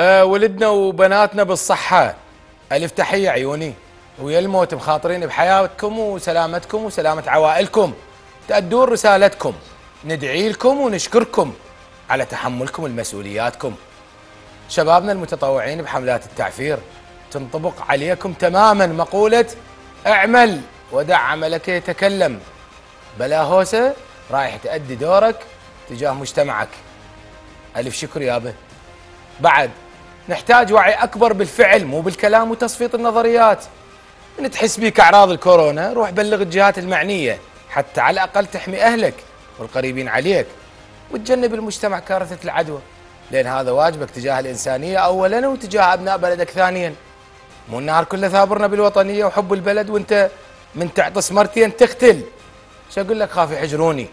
آه ولدنا وبناتنا بالصحة. ألف تحية عيوني. ويا الموت مخاطرين بحياتكم وسلامتكم وسلامة عوائلكم. تأدون رسالتكم. ندعي لكم ونشكركم على تحملكم لمسؤولياتكم. شبابنا المتطوعين بحملات التعفير تنطبق عليكم تماما مقولة اعمل ودع عملك يتكلم. بلا هوسة رايح تأدي دورك تجاه مجتمعك. ألف شكر يابا بعد. نحتاج وعي أكبر بالفعل مو بالكلام وتصفيط النظريات. من تحس بيك أعراض الكورونا روح بلغ الجهات المعنية حتى على الأقل تحمي أهلك والقريبين عليك وتجنب المجتمع كارثة العدوى. لأن هذا واجبك تجاه الإنسانية أولا وتجاه أبناء بلدك ثانيا. مو النهار كله ثابرنا بالوطنية وحب البلد وأنت من تعطس مرتين تختل. شو أقول لك خاف يحجروني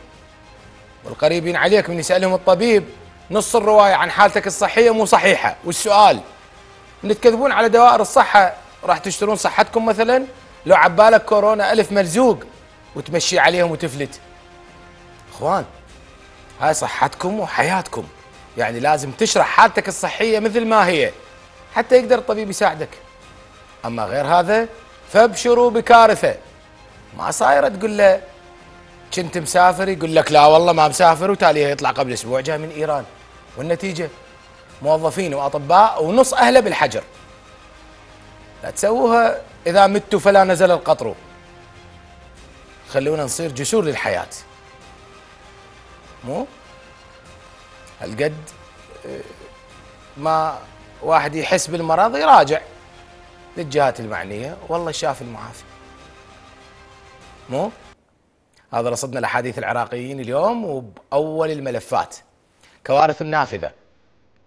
والقريبين عليك من يسألهم الطبيب. نص الرواية عن حالتك الصحية مو صحيحة. والسؤال من تكذبون على دوائر الصحة راح تشترون صحتكم مثلا؟ لو عبالك كورونا ألف ملزوق وتمشي عليهم وتفلت. إخوان هاي صحتكم وحياتكم. يعني لازم تشرح حالتك الصحية مثل ما هي حتى يقدر الطبيب يساعدك. أما غير هذا فابشروا بكارثة. ما صايرة تقول له كنت مسافر. يقول لك لا والله ما مسافر. وتالي يطلع قبل أسبوع جاي من إيران. والنتيجة موظفين وأطباء ونص اهله بالحجر. لا تسووها إذا متوا فلا نزل القطر. خلونا نصير جسور للحياة. مو؟ هالقد آه، ما واحد يحس بالمرض يراجع للجهات المعنية. والله شاف المعافي. مو؟ هذا رصدنا الأحاديث العراقيين اليوم وبأول الملفات. كوارث نافذة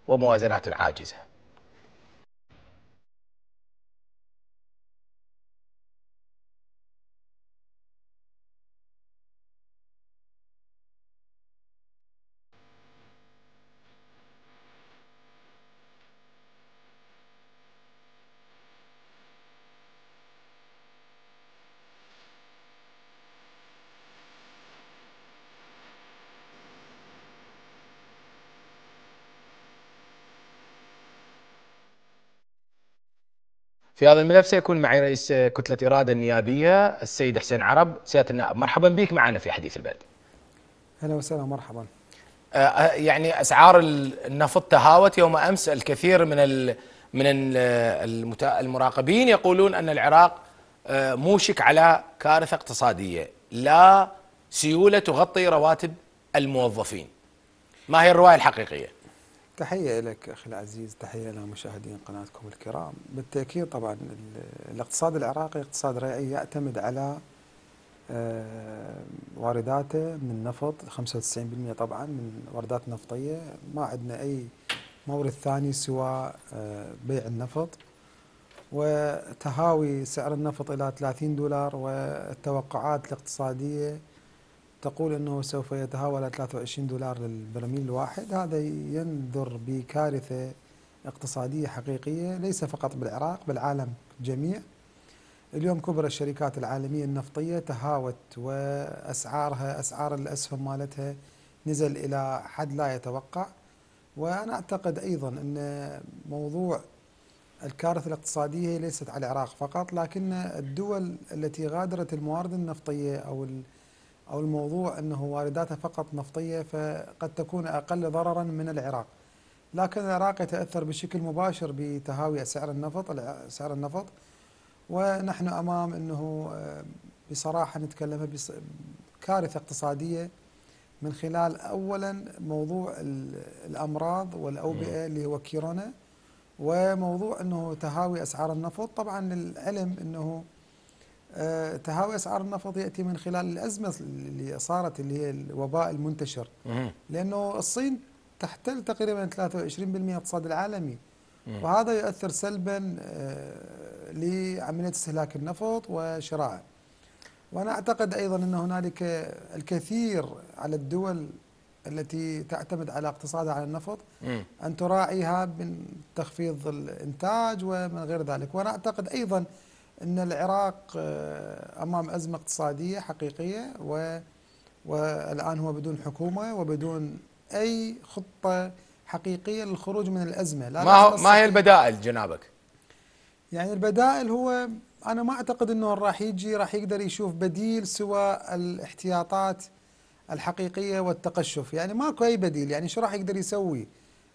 وموازنات عاجزة. في هذا الملف سيكون معي رئيس كتلة إرادة النيابية السيد حسين عرب. سيادة النائب مرحبا بك معنا في حديث البلد. أهلا وسهلا مرحبا. آه، آه، يعني أسعار النفط تهاوت يوم أمس. الكثير من ال من المراقبين يقولون أن العراق آه، موشك على كارثة اقتصادية. لا سيولة تغطي رواتب الموظفين. ما هي الرواية الحقيقية؟ تحية لك أخي العزيز تحية لمشاهدين قناتكم الكرام. بالتأكيد طبعا ال- الاقتصاد العراقي اقتصاد ريعي يعتمد على آه، وارداته من نفط 95% طبعا من واردات نفطية. ما عندنا أي مورد ثاني سوى آه، بيع النفط. وتهاوي سعر النفط إلى 30 دولار والتوقعات الاقتصادية تقول إنه سوف يتهاوى على 23 دولار للبرميل الواحد. هذا ينذر بكارثة اقتصادية حقيقية ليس فقط بالعراق بالعالم جميع. اليوم كبرى الشركات العالمية النفطية تهاوت وأسعارها أسعار الأسهم مالتها نزل إلى حد لا يتوقع. وأنا أعتقد أيضا إن موضوع الكارثة الاقتصادية هي ليست على العراق فقط لكن الدول التي غادرت الموارد النفطية أو ال أو الموضوع أنه وارداتها فقط نفطية فقد تكون أقل ضررا من العراق. لكن العراق يتأثر بشكل مباشر بتهاوي سعر النفط سعر النفط. ونحن أمام أنه آه، بصراحة نتكلم كارثة اقتصادية من خلال أولا موضوع ال- الأمراض والأوبئة اللي هو كيرونا وموضوع أنه تهاوي أسعار النفط. طبعا للعلم أنه تهاوي اسعار النفط يأتي من خلال الأزمة اللي صارت اللي هي الوباء المنتشر. لأنه الصين تحتل تقريبا 23% من الاقتصاد العالمي. وهذا يؤثر سلبا آه، لعملية استهلاك النفط وشرائه. وأنا أعتقد أيضا أن هنالك الكثير على الدول التي تعتمد على اقتصادها على النفط. أن تراعيها من تخفيض الإنتاج ومن غير ذلك. وأنا أعتقد أيضا أن العراق آه، أمام أزمة اقتصادية حقيقية و والآن هو بدون حكومة وبدون أي خطة حقيقية للخروج من الأزمة لا ما هو ما هي. البدائل جنابك؟ يعني البدائل هو أنا ما أعتقد إنه راح يجي راح يقدر يشوف بديل سوى الاحتياطات الحقيقية والتقشف، يعني ماكو أي بديل، يعني شو راح يقدر يسوي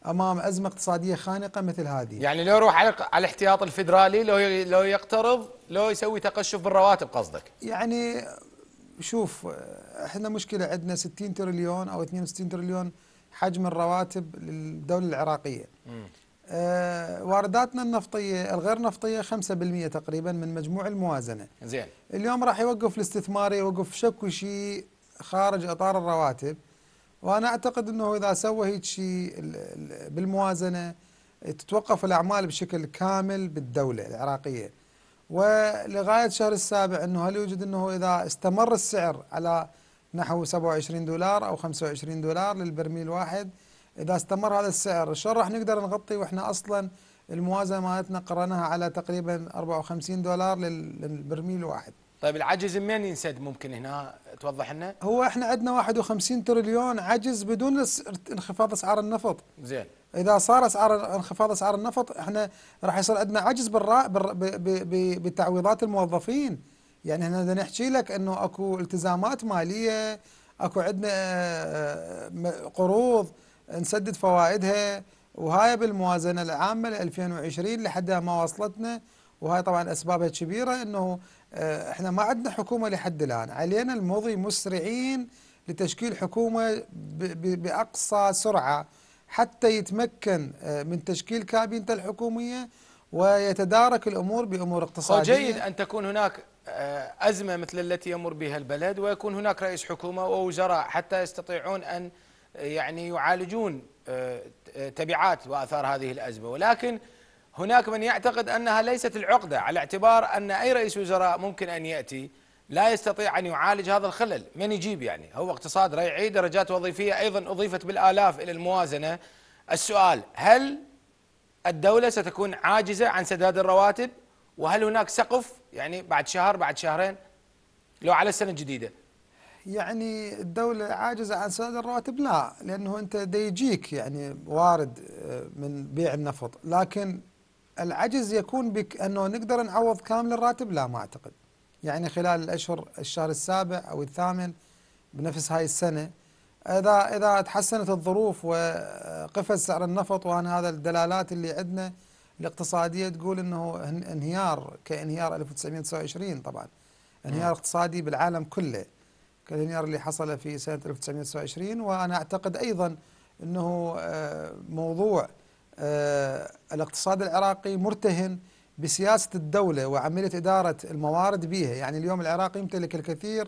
أمام أزمة اقتصادية خانقة مثل هذه؟ يعني لو يروح على على الاحتياط الفدرالي لو لو يقترض لو يسوي تقشف بالرواتب قصدك يعني شوف إحنا مشكلة عندنا 60 تريليون أو 62 تريليون حجم الرواتب للدولة العراقية. آه وارداتنا النفطية الغير نفطية 5% تقريبا من مجموع الموازنة. زين اليوم راح يوقف الاستثماري يوقف شكو شيء خارج إطار الرواتب وأنا أعتقد إنه إذا سوى هيك شيء ال- ال- بالموازنة تتوقف الأعمال بشكل كامل بالدولة العراقية. ولغاية شهر السابع إنه هل يوجد إنه إذا استمر السعر على نحو 27 دولار أو 25 دولار للبرميل واحد إذا استمر هذا السعر شلون راح نقدر نغطي وإحنا أصلا الموازنة مالتنا قرناها على تقريبا 54 دولار لل- للبرميل الواحد طيب العجز من ينسد ممكن هنا؟ توضح لنا. هو إحنا عندنا 51 تريليون عجز بدون انخفاض أسعار النفط. زين. إذا صار أسعار انخفاض أسعار النفط إحنا راح يصير عندنا عجز بالرا بتعويضات الموظفين. يعني إحنا نحكي لك إنه أكو التزامات مالية أكو عندنا آه، قروض نسدد فوائدها. وهاي بالموازنة العامة ل 2020 لحد ما وصلتنا وهاي طبعا أسبابها كبيرة إنه آه، إحنا ما عندنا حكومة لحد الآن. علينا المضي مسرعين لتشكيل حكومة بأقصى سرعة حتى يتمكن آه، من تشكيل كابينته الحكومية ويتدارك الأمور بأمور اقتصادية. جيد أن تكون هناك آه، أزمة مثل التي يمر بها البلد ويكون هناك رئيس حكومة ووزراء حتى يستطيعون أن يعني يعالجون تبعات وآثار هذه الأزمة. ولكن هناك من يعتقد أنها ليست العقدة على اعتبار أن أي رئيس وزراء ممكن أن يأتي لا يستطيع أن يعالج هذا الخلل، من يجيب يعني؟ هو اقتصاد ريعي درجات وظيفية أيضا أضيفت بالآلاف إلى الموازنة. السؤال هل الدولة ستكون عاجزة عن سداد الرواتب؟ وهل هناك سقف يعني بعد شهر بعد شهرين؟ لو على السنة الجديدة. يعني الدولة عاجزة عن سداد الرواتب؟ لا لأنه أنت دا يجيك يعني وارد آه، من بيع النفط. لكن العجز يكون بك أنه نقدر نعوض كامل الراتب؟ لا ما أعتقد. يعني خلال الأشهر الشهر السابع أو الثامن بنفس هاي السنة إذا إذا تحسنت الظروف وقفز سعر النفط وأن هذا الدلالات اللي عندنا الاقتصادية تقول أنه ان- انهيار كانهيار 1929 طبعا. انهيار اقتصادي بالعالم كله كالانهيار اللي حصل في سنة 1929 وأنا أعتقد أيضا أنه آه، موضوع الاقتصاد العراقي مرتهن بسياسة الدولة وعملية إدارة الموارد بها يعني اليوم العراق يمتلك الكثير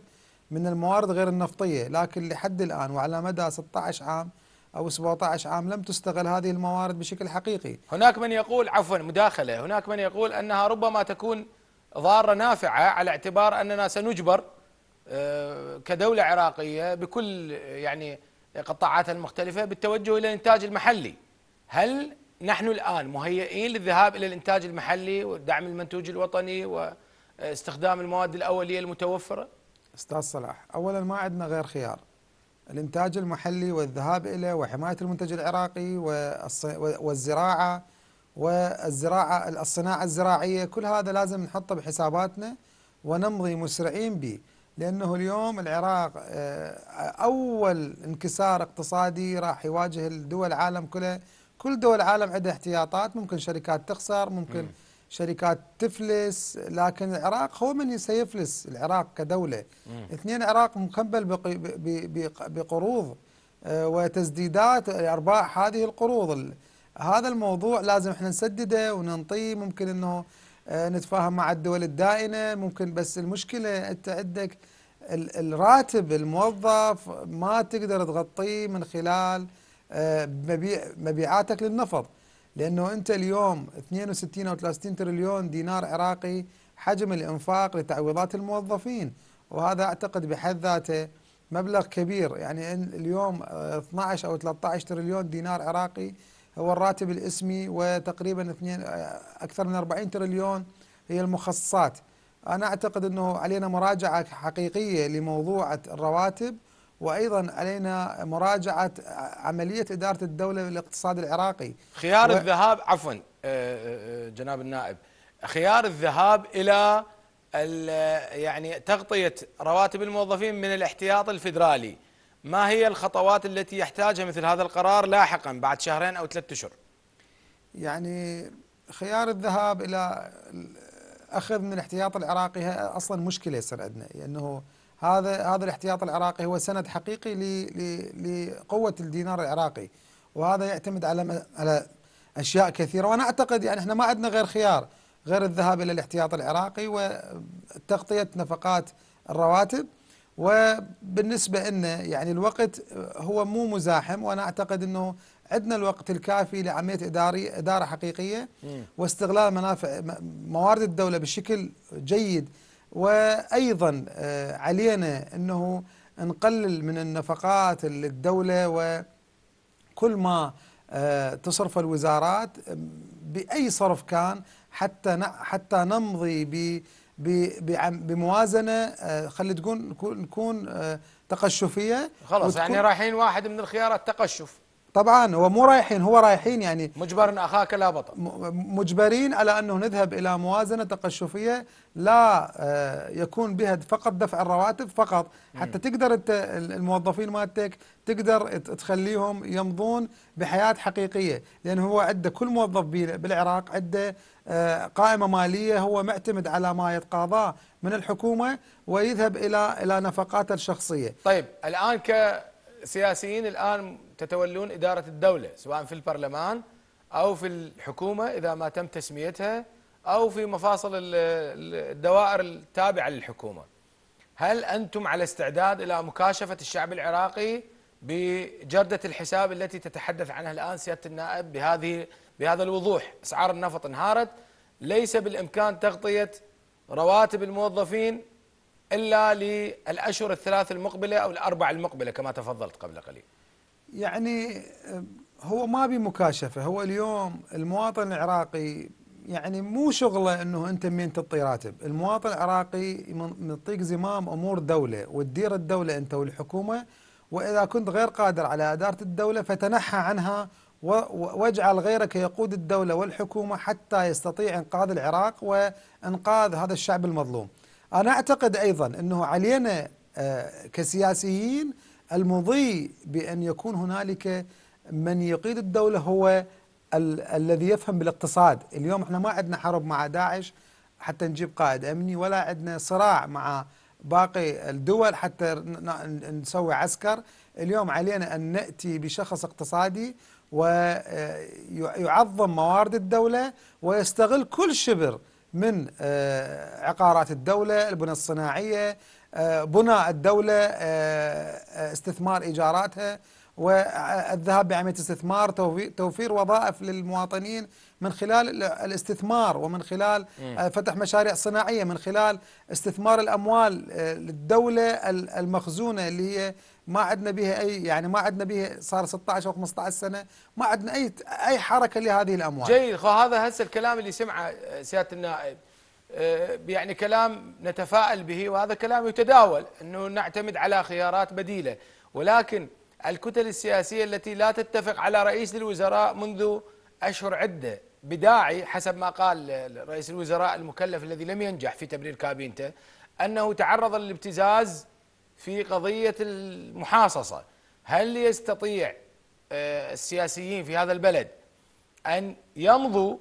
من الموارد غير النفطية لكن لحد الآن وعلى مدى 16 عام أو 17 عام لم تستغل هذه الموارد بشكل حقيقي. هناك من يقول عفوا مداخلة هناك من يقول أنها ربما تكون ضارة نافعة على اعتبار أننا سنجبر آه، كدولة عراقية بكل يعني قطاعاتها المختلفة بالتوجه إلى الإنتاج المحلي. هل نحن الآن مهيئين للذهاب إلى الإنتاج المحلي ودعم المنتوج الوطني واستخدام المواد الأولية المتوفرة؟ أستاذ صلاح اولا ما عندنا غير خيار. الإنتاج المحلي والذهاب إليه وحماية المنتج العراقي والزراعة والزراعة الصناعة الزراعية كل هذا لازم نحطه بحساباتنا ونمضي مسرعين به. لأنه اليوم العراق آه، أول انكسار اقتصادي راح يواجه الدول العالم كلها كل دول العالم عندها احتياطات. ممكن شركات تخسر ممكن شركات تفلس لكن العراق هو من سيفلس العراق كدولة. اثنين العراق ب- بقروض آه، وتسديدات أرباح هذه القروض. ال- هذا الموضوع لازم إحنا نسدده وننطيه. ممكن إنه آه، نتفاهم مع الدول الدائنة. ممكن بس المشكلة أنت عندك ال- الراتب الموظف ما تقدر تغطيه من خلال مبيعاتك للنفط. لأنه أنت اليوم 62 أو 63 تريليون دينار عراقي حجم الإنفاق لتعويضات الموظفين. وهذا أعتقد بحد ذاته مبلغ كبير. يعني اليوم آه، 12 أو 13 تريليون دينار عراقي هو الراتب الإسمي وتقريبا اثنين أكثر من 40 تريليون هي المخصصات. أنا أعتقد إنه علينا مراجعة حقيقية لموضوع الرواتب. وأيضا علينا مراجعة عملية إدارة الدولة والاقتصاد العراقي. خيار و... الذهاب عفوا آه، آه، جناب النائب. خيار الذهاب إلى يعني تغطية رواتب الموظفين من الاحتياط الفدرالي ما هي الخطوات التي يحتاجها مثل هذا القرار لاحقا بعد شهرين أو ثلاثة أشهر؟ يعني خيار الذهاب إلى أخذ من الاحتياط العراقي أصلا مشكلة يصير عندنا لأنه هذا هذا الاحتياط العراقي هو سند حقيقي لقوة الدينار العراقي. وهذا يعتمد على على أشياء كثيرة. وأنا أعتقد يعني إحنا ما عندنا غير خيار غير الذهاب إلى الاحتياط العراقي وتغطية نفقات الرواتب. وبالنسبة انه يعني الوقت هو مو مزاحم وأنا أعتقد إنه عندنا الوقت الكافي لعملية إداري إدارة حقيقية واستغلال منافع موارد الدولة بشكل جيد وأيضا آه، علينا أنه نقلل من النفقات للدولة وكل ما آه، تصرف الوزارات بأي صرف كان حتى حتى نمضي ب بموازنة آه، خلي تكون نكون تقشفية خلاص يعني رايحين واحد من الخيارات تقشف. طبعا هو مو رايحين هو رايحين يعني مجبر أخاك لا بطل. مجبرين على أنه نذهب إلى موازنة تقشفية لا آه، يكون بها فقط دفع الرواتب فقط. حتى تقدر الموظفين مالتك تقدر تخليهم يمضون بحياة حقيقية. لأن هو عنده كل موظف بالعراق عنده آه، قائمة مالية هو معتمد على ما يتقاضاه من الحكومة ويذهب إلى إلى نفقاته الشخصية. طيب الآن كسياسيين الآن تتولون إدارة الدولة سواء في البرلمان أو في الحكومة إذا ما تم تسميتها أو في مفاصل الدوائر التابعة للحكومة. هل أنتم على استعداد إلى مكاشفة الشعب العراقي بجردة الحساب التي تتحدث عنها الآن سيادة النائب بهذه بهذا الوضوح؟ أسعار النفط انهارت ليس بالإمكان تغطية رواتب الموظفين إلا للأشهر الثلاث المقبلة أو الأربع المقبلة كما تفضلت قبل قليل. يعني هو ما بمكاشفه هو اليوم المواطن العراقي يعني مو شغله إنه أنت مين تعطي راتب، المواطن العراقي مطيق زمام أمور دولة. وتدير الدولة أنت والحكومة وإذا كنت غير قادر على أدارة الدولة فتنحى عنها واجعل غيرك يقود الدولة والحكومة حتى يستطيع إنقاذ العراق وإنقاذ هذا الشعب المظلوم. أنا أعتقد أيضا إنه علينا آه، كسياسيين المضي بأن يكون هنالك من يقيد الدولة هو ال الذي يفهم بالاقتصاد. اليوم إحنا ما عندنا حرب مع داعش حتى نجيب قائد أمني ولا عندنا صراع مع باقي الدول حتى نسوي عسكر. اليوم علينا أن نأتي بشخص اقتصادي ويعظم موارد الدولة ويستغل كل شبر من آه، عقارات الدولة البنى الصناعية آه، بناء الدولة آه، آه، استثمار إيجاراتها والذهاب بعملية استثمار توفير وظائف للمواطنين من خلال الاستثمار ومن خلال فتح مشاريع صناعية من خلال استثمار الأموال للدولة المخزونة اللي هي ما عندنا بها أي يعني ما عندنا بها صار 16 أو 15 سنة ما عندنا أي أي حركة لهذه الأموال. جيد هذا هسه الكلام اللي سمعه سيادة النائب. آه، يعني كلام نتفائل به وهذا كلام يتداول إنه نعتمد على خيارات بديلة. ولكن الكتل السياسية التي لا تتفق على رئيس الوزراء منذ أشهر عدة بداعي حسب ما قال رئيس الوزراء المكلف الذي لم ينجح في تبرير كابينته أنه تعرض للابتزاز في قضية المحاصصة. هل يستطيع آه، السياسيين في هذا البلد أن يمضوا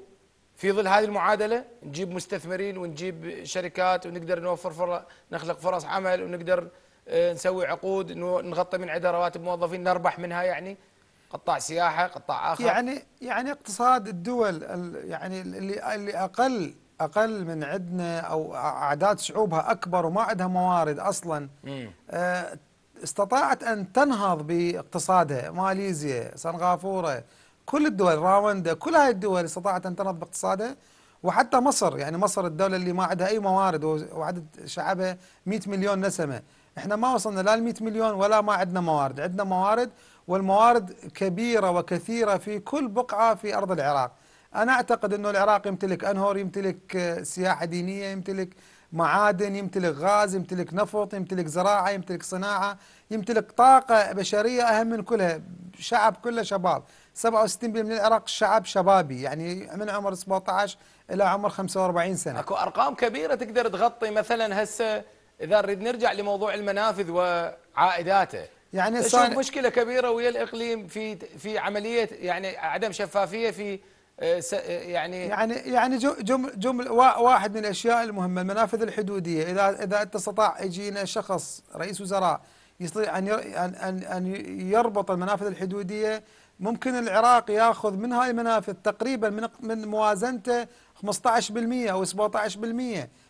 في ظل هذه المعادلة نجيب مستثمرين ونجيب شركات ونقدر نوفر فرص نخلق فرص عمل ونقدر آه، نسوي عقود نغطي من عدة رواتب موظفين نربح منها يعني قطاع سياحة قطاع آخر. يعني يعني اقتصاد الدول يعني اللي اللي أقل أقل من عندنا أو أعداد شعوبها أكبر وما عندها موارد أصلا آه، استطاعت أن تنهض باقتصادها. ماليزيا سنغافورة كل الدول راوندا كل هاي الدول استطاعت أن تنهض باقتصادها وحتى مصر يعني مصر الدولة اللي ما عندها أي موارد وعدد شعبها 100 مليون نسمة. إحنا ما وصلنا لا ل 100 مليون ولا ما عندنا موارد. عندنا موارد والموارد كبيرة وكثيرة في كل بقعة في أرض العراق. أنا أعتقد أنه العراق يمتلك أنهر يمتلك سياحة دينية يمتلك معادن يمتلك غاز يمتلك نفط يمتلك زراعة يمتلك صناعة يمتلك طاقة بشرية أهم من كلها. شعب كله شباب. 67% من العراق شعب شبابي يعني من عمر 17 إلى عمر 45 سنة. أكو أرقام كبيرة تقدر تغطي مثلا هسه إذا نريد نرجع لموضوع المنافذ وعائداته. يعني صار مشكلة كبيرة ويا الإقليم في في عملية يعني عدم شفافية في آه، آه، يعني يعني يعني جمل جمل وا- واحد من الأشياء المهمة المنافذ الحدودية. إذا إذا انت استطاع يجينا شخص رئيس وزراء يستطيع ان ان أن يربط المنافذ الحدودية ممكن العراق ياخذ من هاي المنافذ تقريبا من من موازنته 15% أو 17%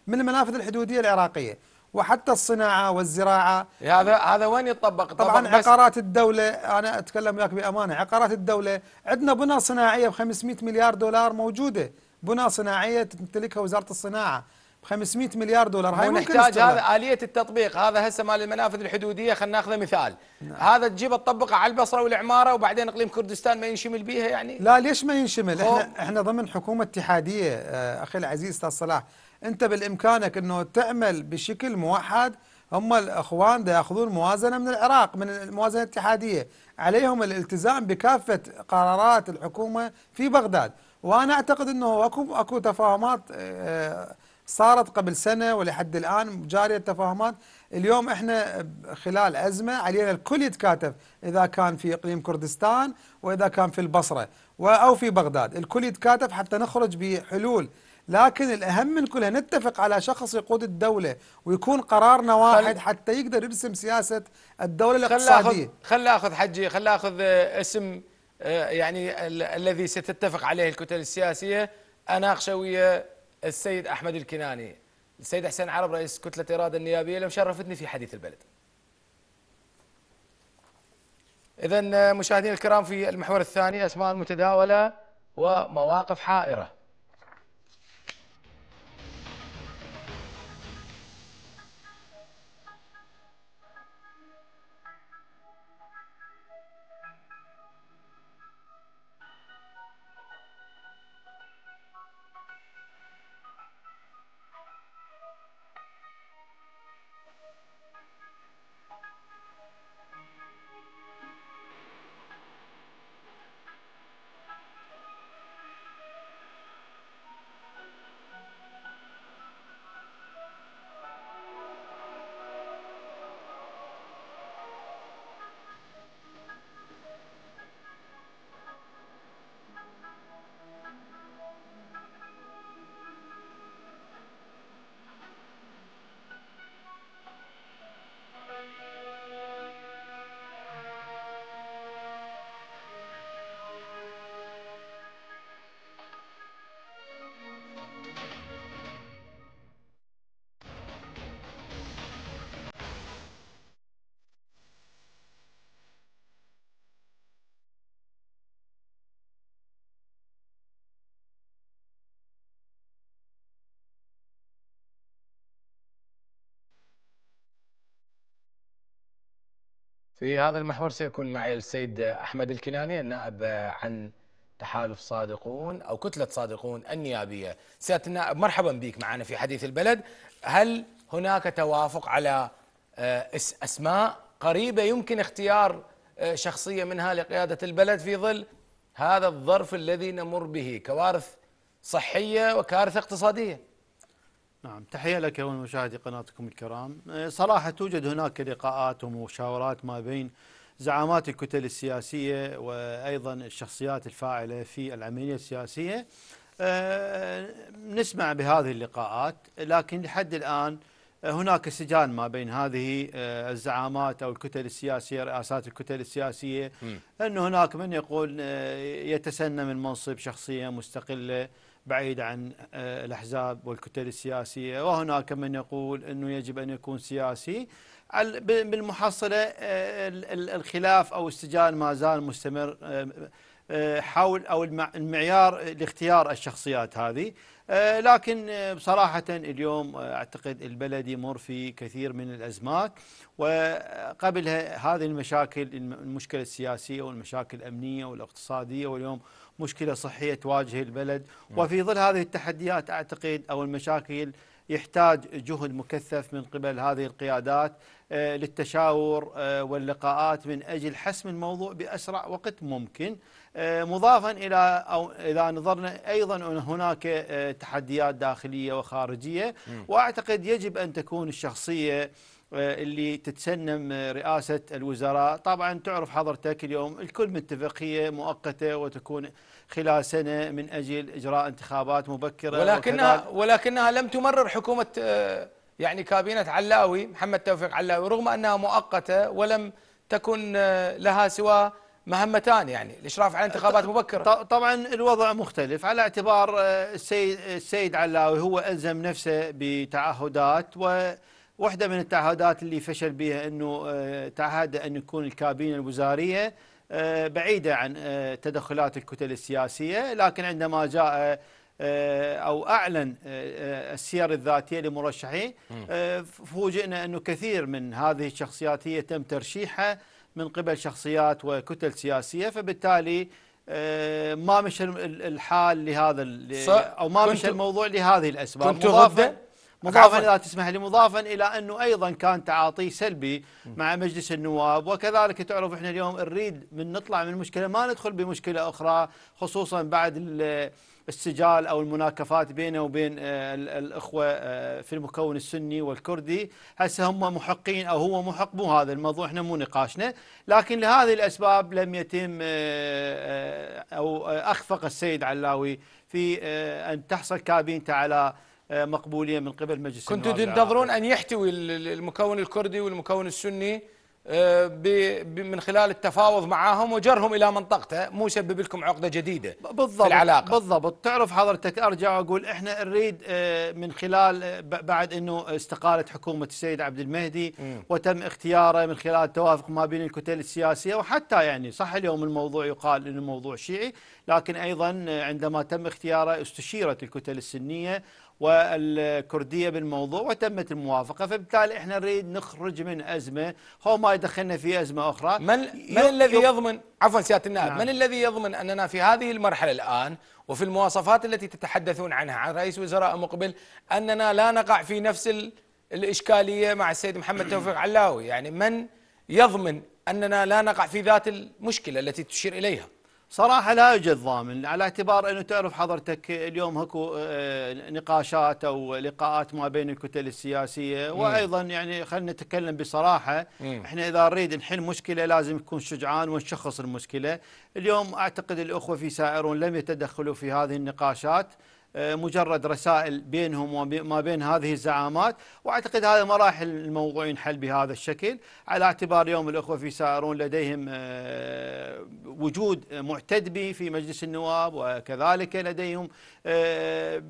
من المنافذ الحدودية العراقية وحتى الصناعة والزراعة. هذا هذا وين يطبق؟ طبعا عقارات الدولة أنا أتكلم وياك بأمانة عقارات الدولة عندنا بنى صناعية ب 500 مليار دولار موجودة. بنى صناعية تمتلكها وزارة الصناعة. ب 500 مليار دولار. هاي ممكن استغلال. هذا آلية التطبيق. هذا هسه مال المنافذ الحدودية. خلينا ناخذه مثال. نعم. هذا تجيبه تطبقه على البصرة والعمارة وبعدين إقليم كردستان ما ينشمل بيها يعني؟ لا ليش ما ينشمل؟ إحنا إحنا ضمن حكومة اتحادية. آه، أخي العزيز أستاذ صلاح أنت بالإمكانك إنه تعمل بشكل موحد. هم الأخوان دا يأخذون موازنة من العراق من الموازنة الاتحادية. عليهم الالتزام بكافة قرارات الحكومة في بغداد. وأنا أعتقد إنه أكو أكو تفاهمات آه، صارت قبل سنة ولحد الآن جارية التفاهمات. اليوم إحنا خلال أزمة علينا الكل يتكاتف إذا كان في إقليم كردستان وإذا كان في البصرة و- أو في بغداد. الكل يتكاتف حتى نخرج بحلول. لكن الأهم من كلها نتفق على شخص يقود الدولة ويكون قرارنا واحد حتى يقدر يرسم سياسة الدولة خل اخذ الاقتصادية. خل آخذ حجي خل آخذ آه، اسم آه، يعني ال- الذي ستتفق عليه الكتل السياسية. أناقشه ويا السيد أحمد الكناني السيد حسين عرب رئيس كتلة إرادة النيابية اللي مشرفتني في حديث البلد. اذا مشاهدينا الكرام في المحور الثاني أسماء متداوله ومواقف حائرة. في هذا المحور سيكون معي السيد أحمد الكناني النائب عن تحالف صادقون أو كتلة صادقون النيابية. سياده النائب مرحبا بك معنا في حديث البلد. هل هناك توافق على آه، أسماء قريبة يمكن اختيار آه، شخصية منها لقيادة البلد في ظل هذا الظرف الذي نمر به كوارث صحية وكارثه اقتصادية؟ نعم تحية لك والمشاهدي قناتكم الكرام. أه، صراحة توجد هناك لقاءات ومشاورات ما بين زعامات الكتل السياسية وأيضا الشخصيات الفاعلة في العملية السياسية. أه، نسمع بهذه اللقاءات لكن لحد الآن هناك سجال ما بين هذه أه، الزعامات أو الكتل السياسية رئاسات الكتل السياسية أن هناك من يقول أه، يتسنى من منصب شخصية مستقلة بعيد عن آه، الأحزاب والكتل السياسية. وهناك من يقول أنه يجب أن يكون سياسي. على- ب- بالمحصلة آه، ال- ال- الخلاف أو السجال ما زال مستمر آه، آه، حول أو المع- المعيار لاختيار الشخصيات هذه. آه، لكن آه، بصراحة اليوم آه، أعتقد البلد يمر في كثير من الأزمات. وقبلها هذه المشاكل الم- المشكلة السياسية والمشاكل الأمنية والاقتصادية واليوم مشكلة صحية تواجه البلد. وفي ظل هذه التحديات أعتقد أو المشاكل يحتاج جهد مكثف من قبل هذه القيادات آه، للتشاور آه، واللقاءات من أجل حسم الموضوع بأسرع وقت ممكن. آه، مضافا إلى أو إذا نظرنا أيضا هناك تحديات داخلية وخارجية وأعتقد يجب أن تكون الشخصية اللي تتسنم رئاسة الوزراء. طبعا تعرف حضرتك اليوم الكل متفق هي مؤقتة وتكون خلال سنة من أجل إجراء انتخابات مبكرة ولكنها, ولكنها لم تمرر حكومة يعني كابينة علاوي محمد توفيق علاوي رغم أنها مؤقتة ولم تكن لها سوى مهمتان يعني الإشراف على انتخابات مبكرة. طبعا الوضع مختلف. على اعتبار السيد, السيد علاوي هو ألزم نفسه بتعهدات و واحدة من التعهدات اللي فشل بها أنه تعهد أن يكون الكابينة الوزارية بعيدة عن تدخلات الكتل السياسية. لكن عندما جاء آه، أعلن آه، السير الذاتية لمرشحين آه، فوجئنا أنه كثير من هذه الشخصيات هي تم ترشيحها. من قبل شخصيات وكتل سياسية فبالتالي ما مشى الحال لهذا أو ما مشى الموضوع لهذه الأسباب. كنت مضافا مضافا اذا تسمح لي مضافا إلى أنه أيضا كان تعاطي سلبي مع مجلس النواب. وكذلك تعرف إحنا اليوم نريد من نطلع من مشكلة ما ندخل بمشكلة أخرى خصوصا بعد السجال أو المناكفات بينه وبين آه، الأخوة آه، في المكون السني والكردي. هسه هم محقين أو هو محق مو هذا الموضوع إحنا مو نقاشنا. لكن لهذه الأسباب لم يتم آه، أو أخفق السيد علاوي في أن تحصل كابينته على مقبولية من قبل مجلس كنتوا تنتظرون أن يحتوي المكون الكردي والمكون السني؟ من خلال التفاوض معاهم وجرهم إلى منطقته. مو يسبب لكم عقدة جديدة بالضبط في العلاقة. بالضبط. تعرف حضرتك أرجع واقول إحنا نريد آه، من خلال آه، بعد إنه استقالت حكومة السيد عبد المهدي م. وتم اختياره من خلال التوافق ما بين الكتل السياسية وحتى يعني صح اليوم الموضوع يقال إنه موضوع شيعي لكن أيضا عندما تم اختياره استشيرت الكتل السنية والكردية بالموضوع وتمت الموافقة فبالتالي إحنا نريد نخرج من أزمة. هو ما يدخلنا في أزمة أخرى. من, من الذي يضمن عفوا سيادة النائب نعم. من الذي يضمن أننا في هذه المرحلة الآن وفي المواصفات التي تتحدثون عنها عن رئيس وزراء مقبل أننا لا نقع في نفس الإشكالية مع السيد محمد توفيق علاوي؟ يعني من يضمن أننا لا نقع في ذات المشكلة التي تشير إليها؟ صراحة لا يوجد ضامن على اعتبار أنه تعرف حضرتك اليوم هكو آه، نقاشات أو لقاءات ما بين الكتل السياسية وأيضا يعني خلينا نتكلم بصراحة إحنا إذا نريد نحل مشكلة لازم نكون شجعان ونشخص المشكلة. اليوم أعتقد الأخوة في سائرون لم يتدخلوا في هذه النقاشات. مجرد رسائل بينهم وما بين هذه الزعامات. وأعتقد هذا مراحل الموضوع ينحل بهذا الشكل. على اعتبار يوم الأخوة في سائرون لديهم آه، وجود معتد به في مجلس النواب وكذلك لديهم آه،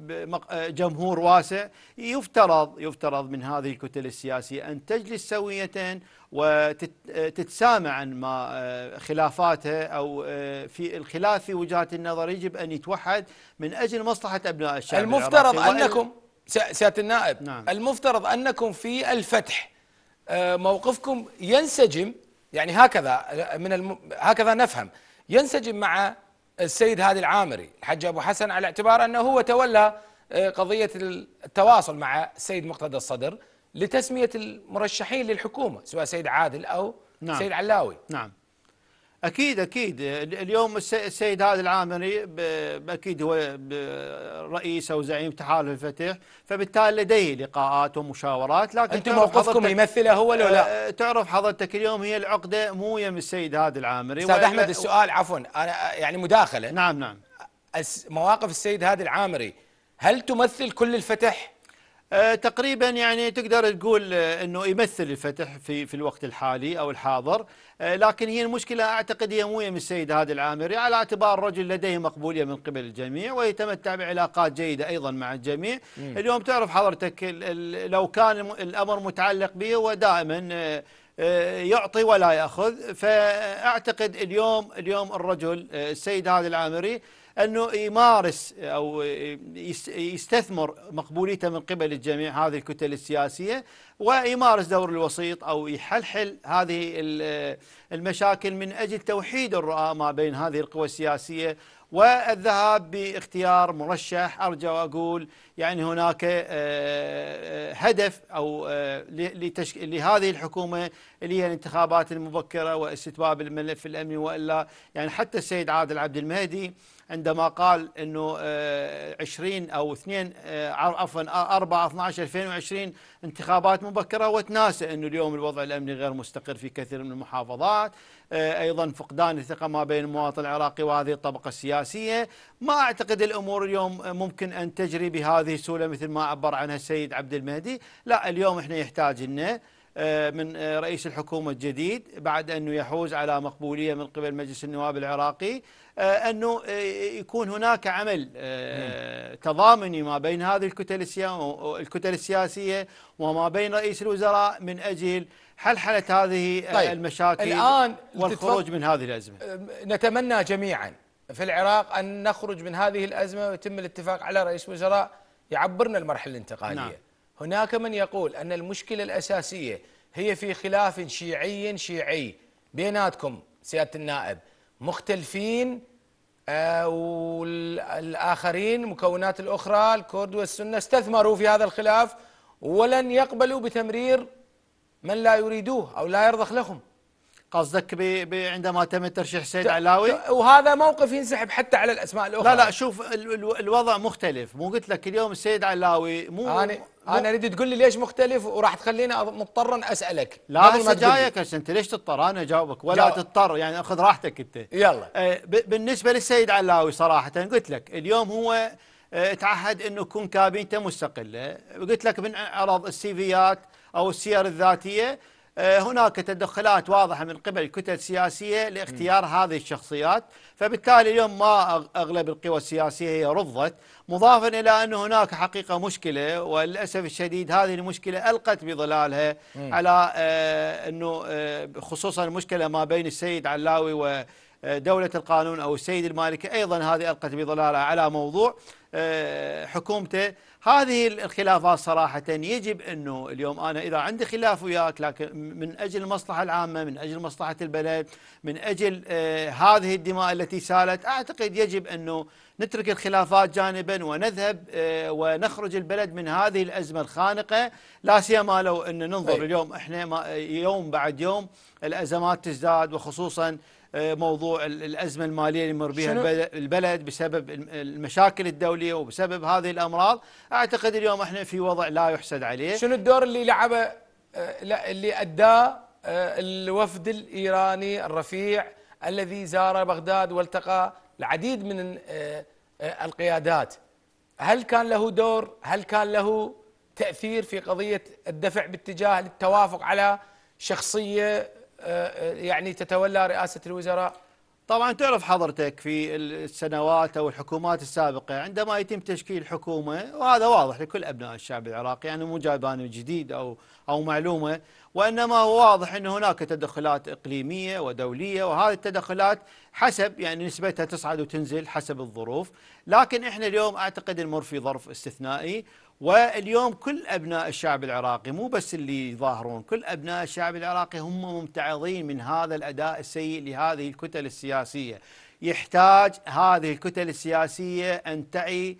جمهور واسع يفترض يفترض من هذه الكتل السياسية أن تجلس سوية وتتسامع عن ما آه، خلافاتها أو في الخلاف في وجهات النظر يجب أن يتوحد من أجل مصلحة أبناء الشعب المفترض أنكم سياده النائب. نعم. المفترض أنكم في الفتح آه، موقفكم ينسجم يعني هكذا من الم... هكذا نفهم ينسجم مع السيد هادي العامري الحج أبو حسن على اعتبار أنه هو تولى آه، قضية التواصل مع السيد مقتدى الصدر. لتسمية المرشحين للحكومة سواء سيد عادل أو نعم. سيد علاوي نعم أكيد أكيد اليوم السيد هذا العامري أكيد هو رئيس أو زعيم تحالف الفتح فبالتالي لديه لقاءات ومشاورات لكن أنتم موقفكم يمثله هو ولا لا؟ أه، تعرف حضرتك اليوم هي العقدة مو يم السيد هذا العامري أستاذ أحمد السؤال عفوا أنا يعني مداخلة نعم نعم مواقف السيد هذا العامري هل تمثل كل الفتح؟ أه تقريبا يعني تقدر تقول أه إنه يمثل الفتح في في الوقت الحالي أو الحاضر. أه لكن هي المشكلة أعتقد هي مو من السيد هادي العامري. على اعتبار رجل لديه مقبولية من قبل الجميع ويتمتع بعلاقات جيدة أيضا مع الجميع. م. اليوم تعرف حضرتك لو كان الأمر متعلق به هو دائما يعطي ولا يأخذ. فأعتقد اليوم اليوم الرجل السيد هادي العامري أنه يمارس أو يستثمر مقبوليته من قبل الجميع هذه الكتل السياسية ويمارس دور الوسيط أو يحلحل هذه المشاكل من أجل توحيد الرؤى ما بين هذه القوى السياسية والذهاب باختيار مرشح. ارجع واقول يعني هناك آه، آه، هدف أو آه، لهذه الحكومة اللي هي الانتخابات المبكرة واستتباب الملف الأمني وإلا يعني حتى السيد عادل عبد المهدي عندما قال إنه 20 أو 2 عفوا 4 12 2020 انتخابات مبكرة وتناسى إنه اليوم الوضع الأمني غير مستقر في كثير من المحافظات أيضا فقدان الثقة ما بين المواطن العراقي وهذه الطبقة السياسية. ما أعتقد الأمور اليوم ممكن أن تجري بهذه السهولة مثل ما عبر عنها السيد عبد المهدي. لا اليوم إحنا يحتاج لنا آه، من آه، رئيس الحكومة الجديد بعد أنه يحوز على مقبولية من قبل مجلس النواب العراقي آه، أنه يكون هناك عمل تضامني ما بين هذه الكتل السياسية وما بين رئيس الوزراء من أجل حلحلة هذه طيب. المشاكل الآن والخروج من هذه الأزمة نتمنى جميعا في العراق أن نخرج من هذه الأزمة ويتم الاتفاق على رئيس وزراء يعبرنا المرحلة الانتقالية نعم. هناك من يقول أن المشكلة الأساسية هي في خلاف شيعي شيعي بيناتكم سيادة النائب مختلفين آه والآخرين المكونات الأخرى الكرد والسنة استثمروا في هذا الخلاف ولن يقبلوا بتمرير من لا يريدوه أو لا يرضخ لهم. قصدك ب... ب... عندما تم ترشيح سيد علاوي؟ وهذا موقف ينسحب حتى على الأسماء الأخرى. لا لا شوف ال... الوضع مختلف. مو قلت لك اليوم السيد علاوي مو مو أنا أريد تقول لي ليش مختلف وراح تخليني مضطرا أسألك. لا هسه جايك هسه انت ليش تضطر؟ أنا أجاوبك. ولا جاوب. تضطر يعني اخذ راحتك أنت. يلا. آه. بالنسبة للسيد علاوي صراحة قلت لك اليوم هو آه تعهد إنه يكون كابينته مستقلة. قلت لك من عرض السيفيات أو السير الذاتية هناك تدخلات واضحة من قبل الكتل السياسية لاختيار م. هذه الشخصيات فبالتالي اليوم ما أغلب القوى السياسية هي رفضت مضافا إلى أن هناك حقيقة مشكلة وللأسف الشديد هذه المشكلة ألقت بظلالها م. على آه، أنه آه، خصوصا المشكلة ما بين السيد علاوي و دولة القانون أو السيد المالكي أيضا هذه ألقت بظلالها على موضوع حكومته هذه الخلافات صراحة يجب أنه اليوم أنا إذا عندي خلاف وياك لكن من أجل المصلحة العامة من أجل مصلحة البلد من أجل آه هذه الدماء التي سالت أعتقد يجب أنه نترك الخلافات جانبا ونذهب آه ونخرج البلد من هذه الأزمة الخانقة لا سيما لو أن ننظر أي. اليوم إحنا يوم بعد يوم الأزمات تزداد وخصوصا موضوع الأزمة المالية اللي يمر بها البلد بسبب المشاكل الدولية وبسبب هذه الأمراض. أعتقد اليوم إحنا في وضع لا يحسد عليه. شنو الدور اللي لعبه آه، اللي أداه آه، الوفد الإيراني الرفيع الذي زار بغداد والتقى العديد من القيادات؟ هل كان له دور؟ هل كان له تأثير في قضية الدفع باتجاه التوافق على شخصية يعني تتولى رئاسة الوزراء؟ طبعا تعرف حضرتك في السنوات أو الحكومات السابقة عندما يتم تشكيل حكومة وهذا واضح لكل أبناء الشعب العراقي يعني مو جايبان جديد أو أو معلومة وإنما هو واضح إن هناك تدخلات إقليمية ودولية وهذه التدخلات حسب يعني نسبتها تصعد وتنزل حسب الظروف. لكن إحنا اليوم أعتقد نمر في ظرف استثنائي واليوم كل أبناء الشعب العراقي مو بس اللي يظاهرون كل أبناء الشعب العراقي هم ممتعضين من هذا الأداء السيء لهذه الكتل السياسية. يحتاج هذه الكتل السياسية أن تعي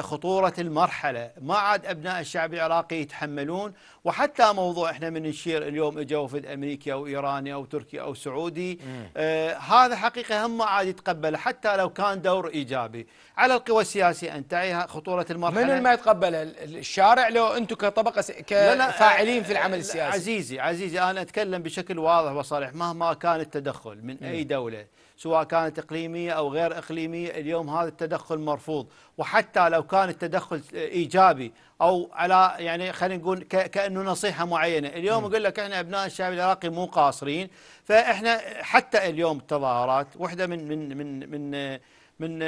خطورة المرحلة. ما عاد أبناء الشعب العراقي يتحملون وحتى موضوع إحنا من نشير اليوم اجى وفد امريكي أو إيراني أو تركي أو سعودي. آه هذا حقيقة هم ما عاد يتقبله حتى لو كان دور إيجابي. على القوى السياسية ان تعي خطورة المرحلة؟ من ما يتقبله الشارع لو أنتم كطبقة كفاعلين في العمل السياسي. عزيزي عزيزي أنا أتكلم بشكل واضح وصريح. مهما كان التدخل من أي دولة سواء كانت إقليمية أو غير إقليمية اليوم هذا التدخل مرفوض. وحتى لو كان التدخل إيجابي أو على يعني خلينا نقول كأنه نصيحة معينة. اليوم أقول لك إحنا أبناء الشعب العراقي مو قاصرين. فإحنا حتى اليوم التظاهرات واحدة من من من من من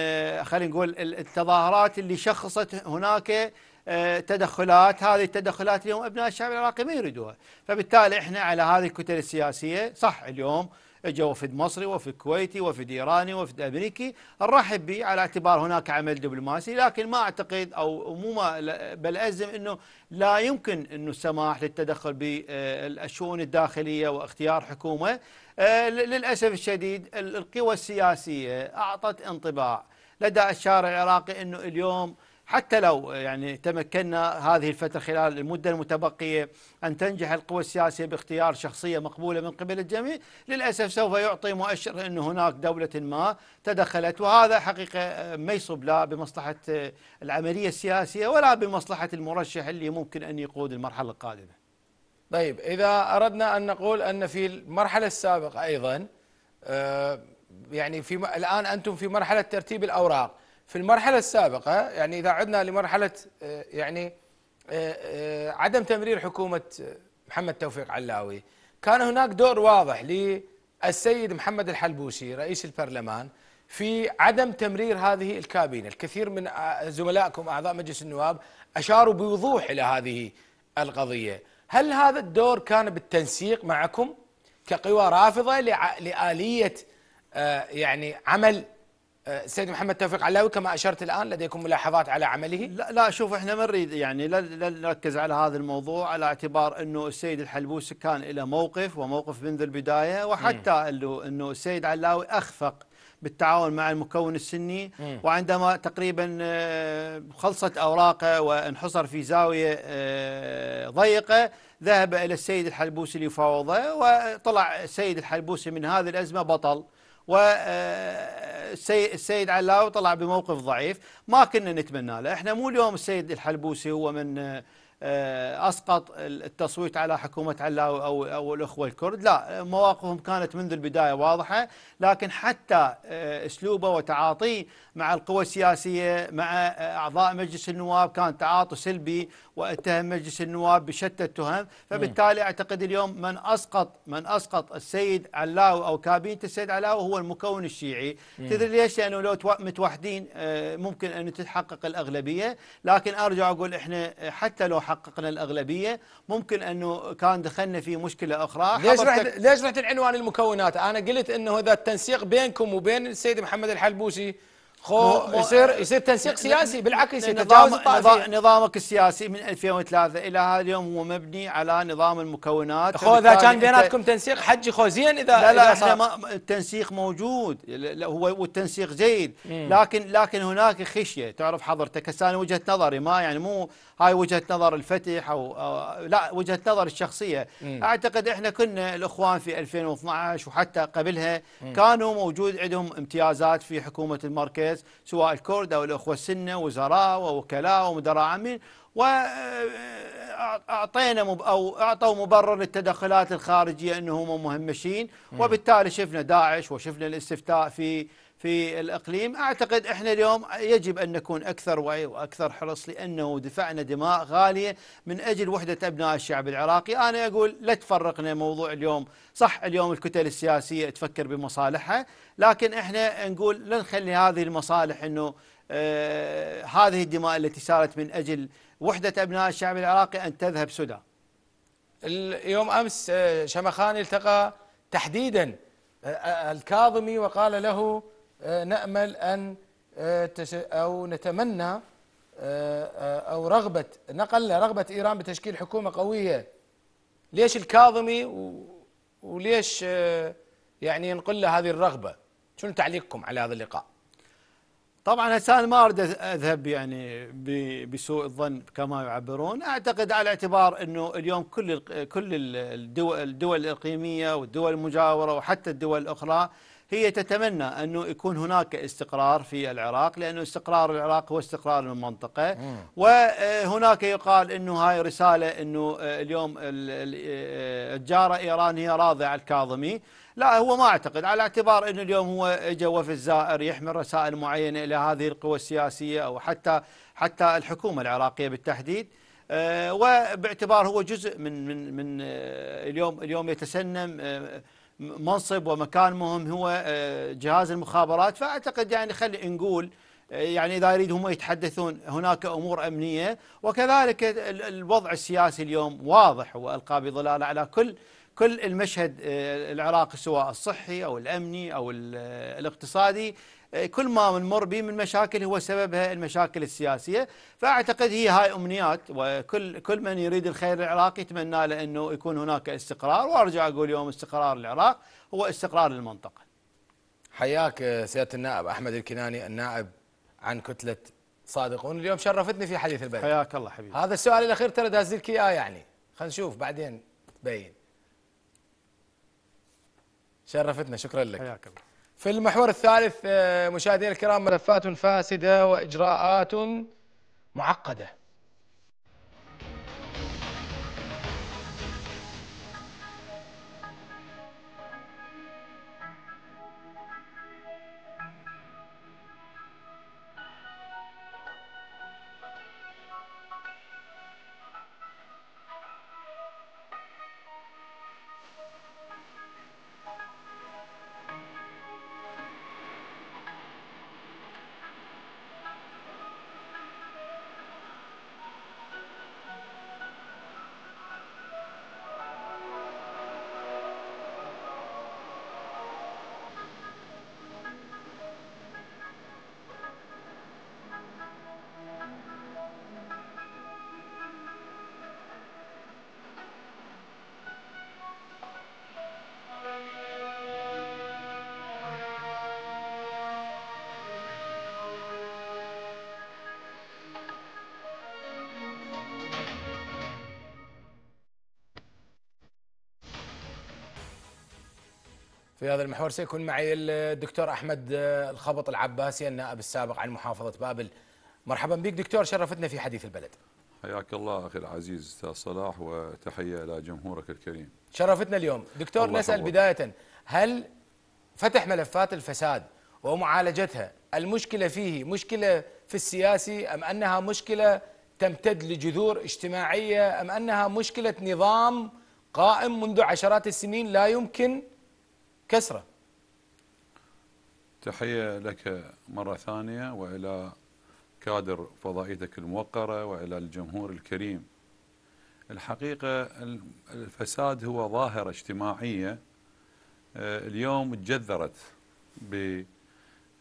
خلينا نقول التظاهرات اللي شخصت هناك آه، تدخلات. هذه التدخلات اليوم أبناء الشعب العراقي ما يريدوها. فبالتالي إحنا على هذه الكتل السياسية صح اليوم اجى وفد مصري وفد كويتي وفد ايراني وفد أمريكي. نرحب به على اعتبار هناك عمل دبلوماسي لكن ما أعتقد أو مو ما بل ازم إنه لا يمكن إنه السماح للتدخل بالشؤون الداخلية واختيار حكومة. آه، للأسف الشديد القوى السياسية أعطت انطباع. لدى الشارع العراقي إنه اليوم حتى لو يعني تمكنا هذه الفترة خلال المدة المتبقية أن تنجح القوى السياسية باختيار شخصية مقبولة من قبل الجميع للأسف سوف يعطي مؤشر أن هناك دولة ما تدخلت وهذا حقيقة ما يصب لا بمصلحة العملية السياسية ولا بمصلحة المرشح اللي ممكن أن يقود المرحلة القادمة. طيب إذا أردنا أن نقول أن في المرحلة السابقة أيضا آه، يعني في الآن أنتم في مرحلة ترتيب الأوراق. في المرحلة السابقة يعني إذا عدنا لمرحلة آه، يعني آه، آه، عدم تمرير حكومة محمد توفيق علاوي. كان هناك دور واضح للسيد محمد الحلبوسي رئيس البرلمان في عدم تمرير هذه الكابينة. الكثير من زملائكم أعضاء مجلس النواب أشاروا بوضوح إلى هذه القضية. هل هذا الدور كان بالتنسيق معكم كقوى رافضة لآلية يعني عمل السيد محمد توفيق علاوي كما أشرت الآن لديكم ملاحظات على عمله؟ لا لا شوف إحنا ما نريد يعني لا نركز على هذا الموضوع على اعتبار إنه السيد الحلبوسي كان له موقف وموقف منذ البداية وحتى إنه إنه السيد علاوي أخفق بالتعاون مع المكون السني. وعندما تقريبا آه، خلصت أوراقه وانحصر في زاوية آه، ضيقة ذهب إلى السيد الحلبوسي ليفاوضه وطلع السيد الحلبوسي من هذه الأزمة بطل والسيد علاوي طلع بموقف ضعيف. ما كنا نتمنى له. إحنا مو اليوم السيد الحلبوسي هو من آه، أسقط التصويت على حكومة علاوي أو أو الأخوة الكرد. لا مواقفهم كانت منذ البداية واضحة لكن حتى آه، أسلوبه وتعاطيه مع القوى السياسية مع آه، أعضاء مجلس النواب كان تعاطي سلبي واتهم مجلس النواب بشتى التهم. فبالتالي أعتقد اليوم من أسقط من أسقط السيد علاوي أو كابينة السيد علاوي هو المكون الشيعي. تدري ليش؟ لأنه لو متوحدين ممكن أن تتحقق الأغلبية. لكن أرجع أقول إحنا حتى لو حققنا الأغلبية ممكن أنه كان دخلنا في مشكلة أخرى. ليش رحت ليش رحت العنوان المكونات؟ أنا قلت إنه اذا التنسيق بينكم وبين السيد محمد الحلبوسي خو يصير يصير تنسيق سياسي بالعكس يتجاوز الطائفيه نظامك السياسي من 2003 إلى هذا اليوم هو مبني على نظام المكونات. خو إذا كان بيناتكم تنسيق حجي خو زين اذا لا لا إحنا ما التنسيق موجود. هو والتنسيق جيد لكن لكن هناك خشية. تعرف حضرتك هسه وجهة نظري ما يعني مو هاي وجهة نظر الفتح أو, أو لا وجهة نظر الشخصية مم. أعتقد إحنا كنا الإخوان في 2012 وحتى قبلها مم. كانوا موجود عندهم امتيازات في حكومة المركز سواء الكرد أو الإخوة السنة وزراء ووكلاء ومدراء عامين واعطينا أو أعطوا مبرر للتدخلات الخارجية إنهم مهمشين وبالتالي شفنا داعش وشفنا الاستفتاء في في الإقليم. أعتقد إحنا اليوم يجب أن نكون أكثر وعي وأكثر حرص لأنه دفعنا دماء غالية من أجل وحدة أبناء الشعب العراقي. أنا أقول لا تفرقنا موضوع اليوم. صح اليوم الكتل السياسية تفكر بمصالحها لكن إحنا نقول لا نخلي هذه المصالح أنه آه هذه الدماء التي سارت من أجل وحدة أبناء الشعب العراقي أن تذهب سدى. اليوم أمس آه، شمخاني التقى تحديدا آه، آه، الكاظمي وقال له نأمل أن آه، أو نتمنى آه، أو رغبة نقل رغبة إيران بتشكيل حكومة قوية. ليش الكاظمي وليش يعني ينقل له هذه الرغبة؟ شنو تعليقكم على هذا اللقاء؟ طبعا هسه أنا ما أريد أذهب يعني بسوء الظن كما يعبرون. أعتقد على اعتبار إنه اليوم كل كل الدول الدول الإقليمية والدول المجاورة وحتى الدول الأخرى هي تتمنى أنه يكون هناك استقرار في العراق لأنه استقرار العراق هو استقرار المنطقة. وهناك يقال أنه هاي رسالة أنه اليوم الجارة إيران هي راضعة الكاظمي. لا هو ما أعتقد على اعتبار أنه اليوم هو اجى وفد زائر يحمل رسائل معينة إلى هذه القوى السياسية أو حتى حتى الحكومة العراقية بالتحديد. أه وباعتبار هو جزء من من من آه، اليوم اليوم يتسنم منصب ومكان مهم هو آه، جهاز المخابرات. فأعتقد يعني خلي نقول آه، يعني إذا يريد هم يتحدثون هناك أمور أمنية. وكذلك الوضع السياسي اليوم واضح وألقى بظلال على كل كل المشهد آه، العراقي سواء الصحي أو الأمني أو ال- الاقتصادي. كل ما نمر به من مشاكل هو سببها المشاكل السياسية. فأعتقد هي هاي أمنيات وكل كل من يريد الخير للعراق يتمنى له إنه يكون هناك استقرار. وأرجع أقول يوم استقرار العراق هو استقرار المنطقة. حياك سيادة النائب أحمد الكناني النائب عن كتلة صادقون. اليوم شرفتني في حديث البلد حياك الله حبيبي. هذا السؤال الأخير ترى داز لك اياه يعني. خلينا نشوف بعدين تبين. شرفتنا شكرا لك. حياك الله. في المحور الثالث آه، مشاهدينا الكرام ملفات فاسدة وإجراءات معقدة. في هذا المحور سيكون معي الدكتور أحمد آه، الخبط العباسي النائب السابق عن محافظة بابل مرحبا بك دكتور شرفتنا في حديث البلد حياك الله أخي العزيز أستاذ صلاح وتحية إلى جمهورك الكريم. شرفتنا اليوم دكتور نسأل يحفظك. بداية هل فتح ملفات الفساد ومعالجتها المشكلة فيه مشكلة في السياسي أم أنها مشكلة تمتد لجذور اجتماعية أم أنها مشكلة نظام قائم منذ عشرات السنين لا يمكن كسرة تحية لك مرة ثانية وإلى كادر فضائيتك الموقرة وإلى الجمهور الكريم. الحقيقة ال- الفساد هو ظاهرة اجتماعية آه، اليوم تجذرت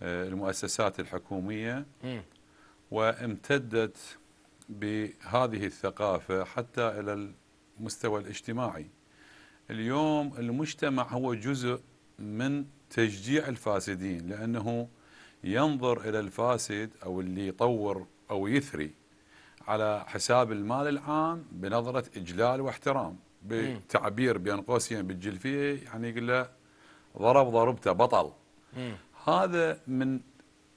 بالمؤسسات الحكومية مم. وامتدت بهذه الثقافة حتى إلى المستوى الاجتماعي اليوم المجتمع هو جزء من تشجيع الفاسدين لأنه ينظر إلى الفاسد أو اللي يطور أو يثري على حساب المال العام بنظرة إجلال واحترام بتعبير بين قوسين بالجلفية يعني يقول له ضرب ضربته بطل. هذا من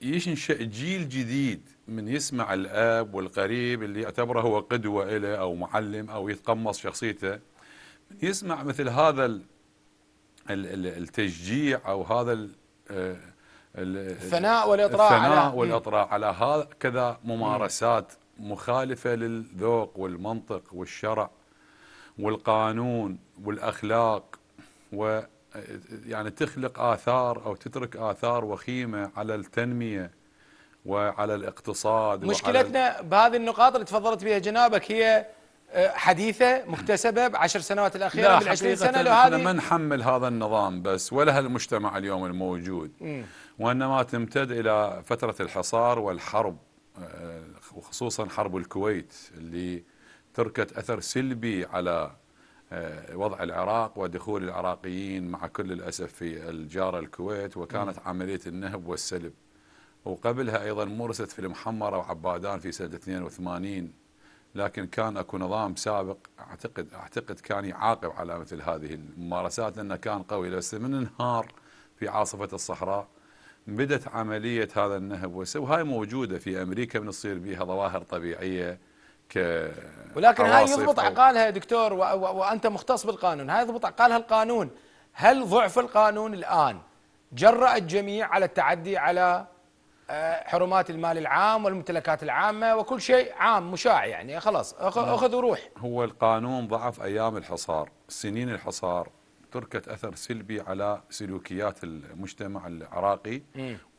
ينشأ جيل جديد من يسمع الأب والقريب اللي يعتبره هو قدوة له أو معلم أو يتقمص شخصيته من يسمع مثل هذا التشجيع أو هذا آه، ال- الثناء والإطراء الثناء على- والإطراء على هكذا ممارسات مخالفة للذوق والمنطق والشرع والقانون والأخلاق و يعني تخلق آثار أو تترك آثار وخيمة على التنمية وعلى الاقتصاد مشكلتنا بهذه النقاط اللي تفضلت بها جنابك هي حديثة مكتسبة بعشر سنوات الأخيرة لا بالعشرين سنه حقيقة لو إحنا ما هذه نحمل هذا النظام بس ولا هالمجتمع اليوم الموجود. مم. وإنما تمتد إلى فترة الحصار والحرب آه، وخصوصا حرب الكويت اللي تركت أثر سلبي على آه، وضع العراق ودخول العراقيين مع كل الأسف في الجاره الكويت وكانت عملية النهب والسلب. وقبلها أيضا مورست في المحمرة وعبادان في سنة 82 لكن كان أكو نظام سابق أعتقد أعتقد كان يعاقب على مثل هذه الممارسات لأنه كان قوي. بس من انهار في عاصفة الصحراء بدت عملية هذا النهب. وهاي موجودة في أمريكا بنصير بها ظواهر طبيعية ك ولكن هاي يضبط عقالها يا دكتور و و وأنت مختص بالقانون. هاي يضبط عقالها القانون. هل ضعف القانون الآن جرأ الجميع على التعدي على حرمات المال العام والممتلكات العامة وكل شيء عام مشاع يعني خلاص أخ- أخذ وروح. هو القانون ضعف أيام الحصار سنين الحصار تركت أثر سلبي على سلوكيات المجتمع العراقي.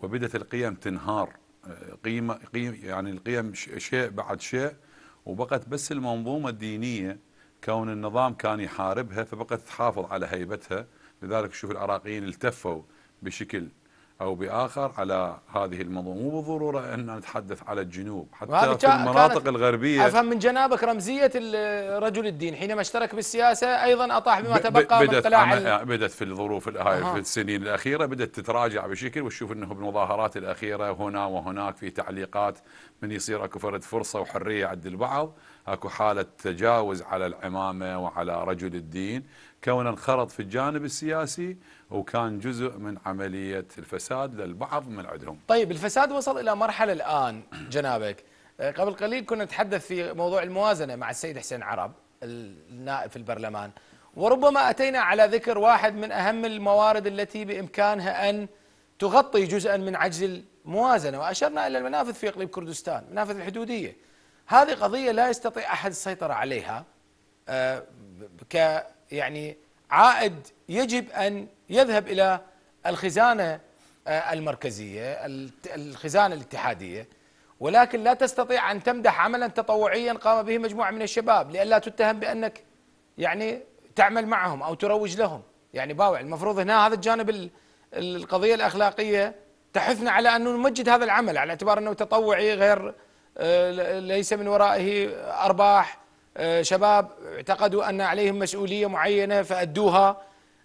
وبدت القيم تنهار. آه، قيمه قيم يعني القيم شيء بعد شيء وبقت بس المنظومة الدينية كون النظام كان يحاربها فبقت تحافظ على هيبتها. لذلك شوف العراقيين التفوا بشكل أو بآخر على هذه المنظومة. مو بالضرورة أن نتحدث على الجنوب حتى في المناطق الغربية. أفهم من جنابك رمزية ال- رجل الدين حينما اشترك بالسياسة أيضا أطاح بما تبقى من بدت قلاع عم- ال- بدت في الظروف أها. في السنين الأخيرة بدأت تتراجع بشكل وتشوف إنه بالمظاهرات الأخيرة هنا وهناك في تعليقات من يصير أكو فرد فرصة وحرية عند البعض أكو حالة تجاوز على العمامة وعلى رجل الدين. كونه انخرط في الجانب السياسي وكان جزء من عملية الفساد للبعض من عندهم. طيب الفساد وصل إلى مرحلة الآن جنابك. آه، قبل قليل كنا نتحدث في موضوع الموازنة مع السيد حسين عرب النائب في البرلمان. وربما أتينا على ذكر واحد من أهم الموارد التي بإمكانها أن تغطي جزءا من عجز الموازنة وأشرنا إلى المنافذ في إقليم كردستان، المنافذ الحدودية. هذه قضية لا يستطيع أحد السيطرة عليها آه، ك يعني عائد يجب أن يذهب إلى الخزانة آه، المركزية الخزانة الاتحادية. ولكن لا تستطيع أن تمدح عملا تطوعيا قام به مجموعة من الشباب لئلا تتهم بأنك يعني تعمل معهم أو تروج لهم. يعني باوع المفروض هنا هذا الجانب ال- القضية الأخلاقية تحثنا على أن نمجد هذا العمل على اعتبار أنه تطوعي غير آه، ليس من ورائه أرباح. شباب اعتقدوا أن عليهم مسؤولية معينة فأدوها.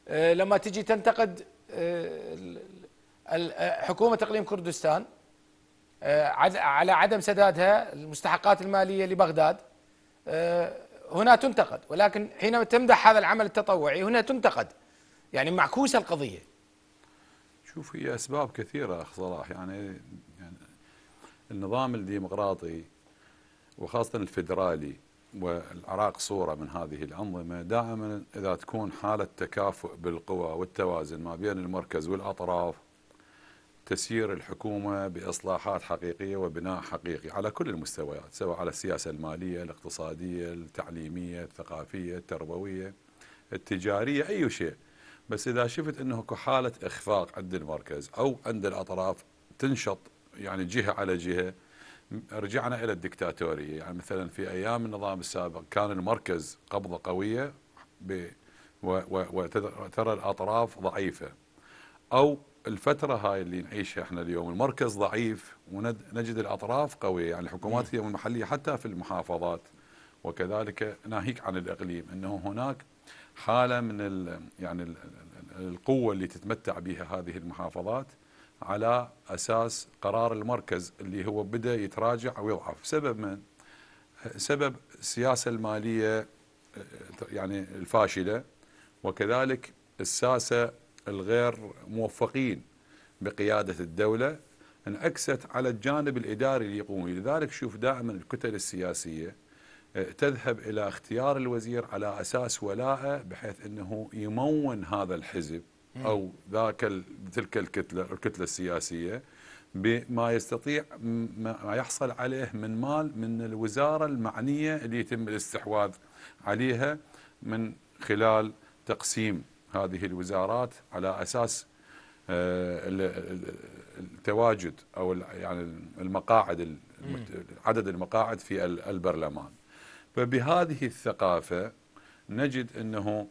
آه، لما تجي تنتقد آه، آه، حكومة اقليم كردستان آه، على عدم سدادها المستحقات المالية لبغداد آه، هنا تنتقد. ولكن حينما تمدح هذا العمل التطوعي هنا تنتقد. يعني معكوسة القضية. شوف هي أسباب كثيرة أخ صلاح. يعني يعني النظام الديمقراطي وخاصة الفدرالي والعراق صورة من هذه الأنظمة دائما إذا تكون حالة تكافؤ بالقوى والتوازن ما بين المركز والأطراف تسيير الحكومة بإصلاحات حقيقية وبناء حقيقي على كل المستويات سواء على السياسة المالية، الاقتصادية، التعليمية، الثقافية، التربوية، التجارية أي شيء. بس إذا شفت إنه اكو حالة إخفاق عند المركز أو عند الأطراف تنشط يعني جهة على جهة رجعنا إلى الدكتاتورية. يعني مثلا في أيام النظام السابق كان المركز قبضة قوية ب و- و- وترى الأطراف ضعيفة. أو الفترة هاي اللي نعيشها إحنا اليوم المركز ضعيف ونجد الأطراف قوية. يعني الحكومات اليوم المحلية حتى في المحافظات وكذلك ناهيك عن الإقليم إنه هناك حالة من ال يعني ال القوة اللي تتمتع بها هذه المحافظات. على أساس قرار المركز اللي هو بدا يتراجع ويضعف سبب من؟ سبب السياسة المالية يعني الفاشلة وكذلك الساسة الغير موفقين بقيادة الدولة انعكست على الجانب الإداري اللي يقوم لذلك شوف دائما الكتل السياسية آه، تذهب إلى اختيار الوزير على أساس ولائه بحيث إنه يمون هذا الحزب. أو ذاك تلك الكتلة الكتلة السياسية بما يستطيع ما يحصل عليه من مال من الوزارة المعنية اللي يتم الاستحواذ عليها من خلال تقسيم هذه الوزارات على أساس آه، ال- ال- التواجد أو يعني المقاعد عدد المقاعد في ال- البرلمان. فبهذه الثقافة نجد أنه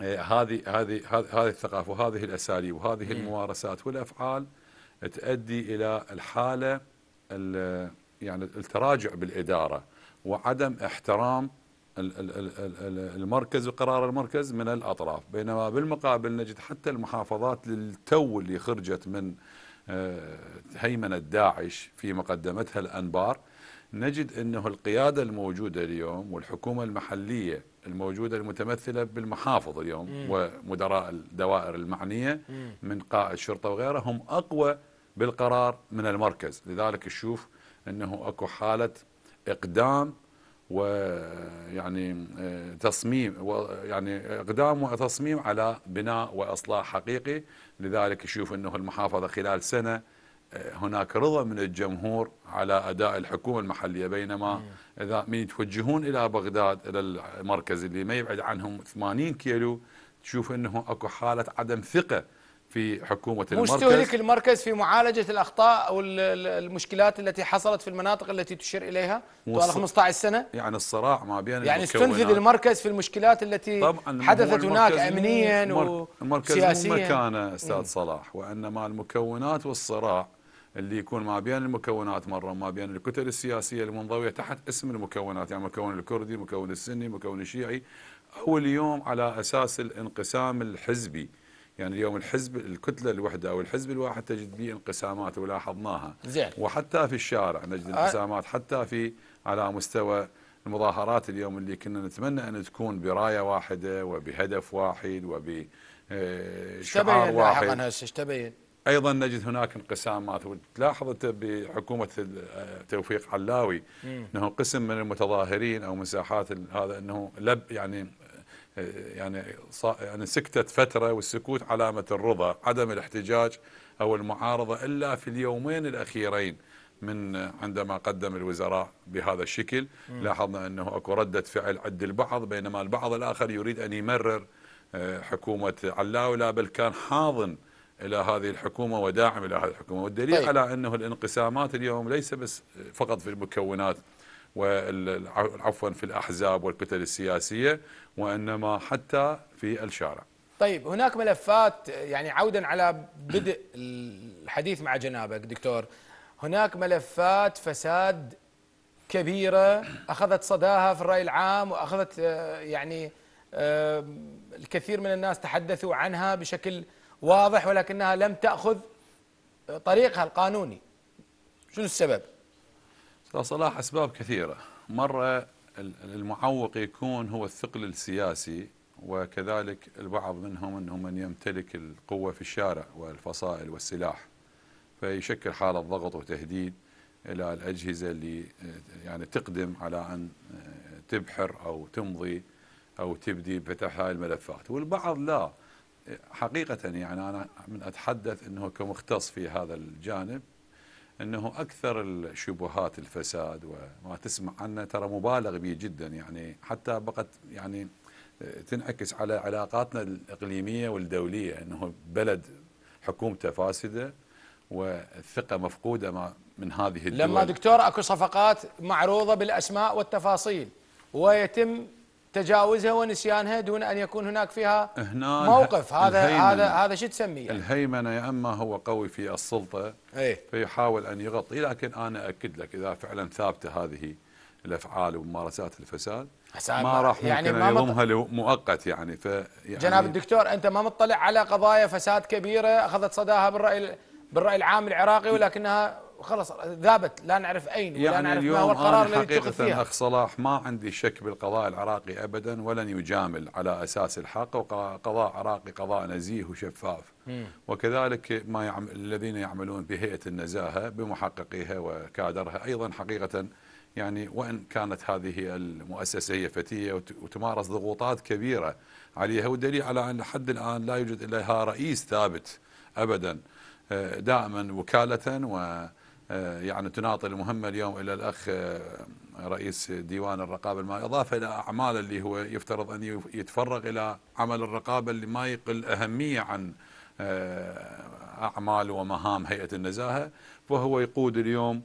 هذه هذه هذه هذه الثقافة وهذه الأساليب وهذه الممارسات والأفعال تؤدي إلى الحالة ال- يعني التراجع بالإدارة وعدم احترام ال- ال- ال- ال- المركز وقرار المركز من الأطراف. بينما بالمقابل نجد حتى المحافظات للتو اللي خرجت من آه، هيمنة داعش في مقدمتها الأنبار نجد إنه القيادة الموجودة اليوم والحكومة المحلية الموجودة المتمثلة بالمحافظ اليوم ومدراء الدوائر المعنية من قائد شرطة وغيره هم أقوى بالقرار من المركز. لذلك نشوف أنه أكو حالة إقدام ويعني آه، تصميم يعني إقدام وتصميم على بناء وإصلاح حقيقي. لذلك يشوف أنه المحافظة خلال سنة هناك رضا من الجمهور على أداء الحكومة المحلية بينما إذا من يتوجهون إلى بغداد إلى المركز اللي ما يبعد عنهم 80 كيلو تشوف إنه أكو حالة عدم ثقة في حكومة مو المركز. استهلك المركز في معالجة الأخطاء أو ال- ال- المشكلات التي حصلت في المناطق التي تشير إليها؟ طوال موصل- 15 سنة؟ يعني الصراع ما بين يعني. استنفذ المركز في المشكلات التي طبعا حدثت هناك امنيا المر- المركز مو وسياسيا. مكانه أستاذ صلاح وإنما المكونات والصراع اللي يكون ما بين المكونات مرة ما بين الكتل السياسية المنضويه تحت اسم المكونات يعني المكون الكردي، المكون السني، المكون الشيعي. أو اليوم على أساس الانقسام الحزبي يعني اليوم الحزب الكتلة الوحدة أو الحزب الواحد تجد به انقسامات ولاحظناها. زين. وحتى في الشارع نجد انقسامات حتى في على مستوى المظاهرات اليوم اللي كنا نتمنى أن تكون براية واحدة وبهدف واحد وب آه، شعار لاحقا واحد. هسه إيش تبين؟ أيضا نجد هناك انقسامات وتلاحظ انت بحكومة ال- توفيق علاوي إنه قسم من المتظاهرين أو مساحات هذا إنه لب يعني يعني صا- يعني سكتت فترة والسكوت علامة الرضا عدم الاحتجاج أو المعارضة إلا في اليومين الأخيرين من عندما قدم الوزراء بهذا الشكل. لاحظنا إنه أكو ردة فعل عند البعض بينما البعض الآخر يريد أن يمرر آه، حكومة علاوي لا بل كان حاضن إلى هذه الحكومة وداعم إلى هذه الحكومة. والدليل طيب. على أنه الانقسامات اليوم ليس بس فقط في المكونات وعفوا في الأحزاب والكتل السياسية وإنما حتى في الشارع. طيب هناك ملفات يعني عودا على بدء الحديث مع جنابك دكتور. هناك ملفات فساد كبيرة أخذت صداها في الرأي العام وأخذت آه، يعني آه، الكثير من الناس تحدثوا عنها بشكل واضح ولكنها لم تأخذ طريقها القانوني. شنو السبب؟ صلاح أسباب كثيرة. مرة ال- المعوق يكون هو الثقل السياسي وكذلك البعض منهم أنه من يمتلك القوة في الشارع والفصائل والسلاح فيشكل حالة ضغط وتهديد إلى الأجهزة اللي يعني تقدم على أن آه، تبحر أو تمضي أو تبدي بفتح هاي الملفات. والبعض لا. حقيقة يعني أنا من أتحدث إنه كمختص في هذا الجانب إنه أكثر الشبهات الفساد وما تسمع عنه ترى مبالغ به جدا يعني حتى بقت يعني تنعكس على علاقاتنا الإقليمية والدولية إنه بلد حكومته فاسدة والثقه مفقودة ما- من هذه الدول. لما دكتور أكو صفقات معروضة بالأسماء والتفاصيل ويتم تجاوزها ونسيانها دون أن يكون هناك فيها هنا موقف. هذا. هذا هذا شو تسميه؟ يعني؟ الهيمنة يا أما هو قوي في السلطة إيه. فيحاول أن يغطي لكن أنا أكد لك إذا فعلا ثابتة هذه الأفعال وممارسات الفساد ما راح يعني يعني ما ممكن مط- يضمها مؤقت يعني. ف يعني جناب الدكتور أنت ما مطلع على قضايا فساد كبيرة أخذت صداها بالرأي بالرأي العام العراقي ولكنها خلص ذابت لا نعرف أين ولا يعني نعرف ما اليوم هو القرار الذي حقيقة فيها. أخ صلاح ما عندي شك بالقضاء العراقي أبدا ولن يجامل على أساس الحق وقضاء عراقي قضاء نزيه وشفاف. وكذلك ما يعمل الذين يعملون بهيئة النزاهة بمحققيها وكادرها أيضا حقيقة. يعني وإن كانت هذه المؤسسة هي فتية وت- وتمارس ضغوطات كبيرة عليها والدليل على أن لحد الآن لا يوجد لها رئيس ثابت أبدا آه، دائما وكالة و يعني تناطي المهمة اليوم إلى الأخ آه، رئيس ديوان الرقابة المالية إضافة إلى أعمال اللي هو يفترض أن يتفرغ إلى عمل الرقابة اللي ما يقل أهمية عن آه، أعمال ومهام هيئة النزاهة فهو يقود اليوم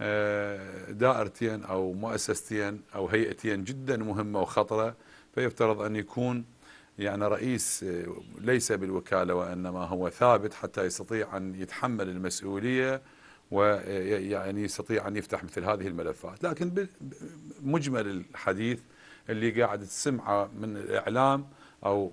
آه، دائرتين أو مؤسستين أو هيئتين جدا مهمة وخطرة. فيفترض أن يكون يعني رئيس آه، ليس بالوكالة وإنما هو ثابت حتى يستطيع أن يتحمل المسؤولية ويعني يستطيع أن يفتح مثل هذه الملفات. لكن مجمل الحديث اللي قاعد تسمعه من الإعلام أو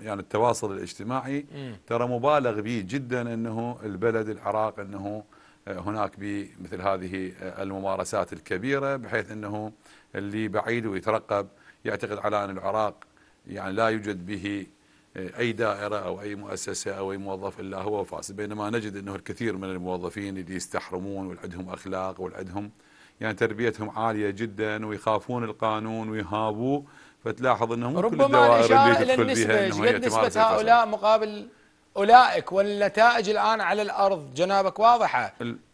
يعني التواصل الاجتماعي ترى مبالغ به جدا أنه البلد العراق أنه هناك بمثل هذه الممارسات الكبيرة بحيث أنه اللي بعيد ويترقب يعتقد على أن العراق يعني لا يوجد به أي دائرة أو أي مؤسسة أو أي موظف الا هو فاسد بينما نجد إنه الكثير من الموظفين اللي يستحرمون والعندهم أخلاق والعندهم يعني تربيتهم عالية جدا ويخافون القانون ويهابوه فتلاحظ كل ربما النسبة إنه هي قد الفساد. هؤلاء مقابل أولئك والنتائج الآن على الأرض جنابك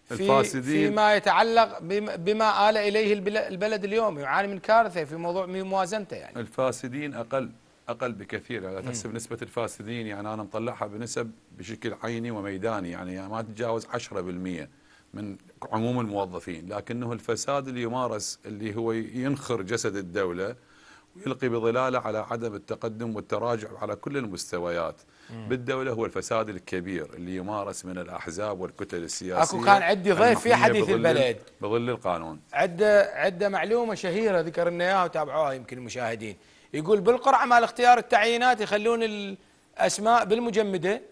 في الفاسدين. فيما يتعلق بم- بما آل إليه البل- البلد اليوم يعاني من كارثة في موضوع موازنته يعني. الفاسدين أقل. أقل بكثير اذا تحسب نسبة الفاسدين يعني أنا مطلعها بنسب بشكل عيني وميداني يعني ما تتجاوز 10% من عموم الموظفين لكنه الفساد اللي يمارس اللي هو ينخر جسد الدولة ويلقي بظلاله على عدم التقدم والتراجع على كل المستويات. بالدولة هو الفساد الكبير اللي يمارس من الأحزاب والكتل السياسية. أكو كان عندي ضيف في حديث بظل- البلد. بظل القانون. عدة عدة معلومة شهيرة ذكر لنا اياها وتابعوها يمكن المشاهدين. يقول بالقرعة مال اختيار التعيينات يخلون الأسماء بالمجمدة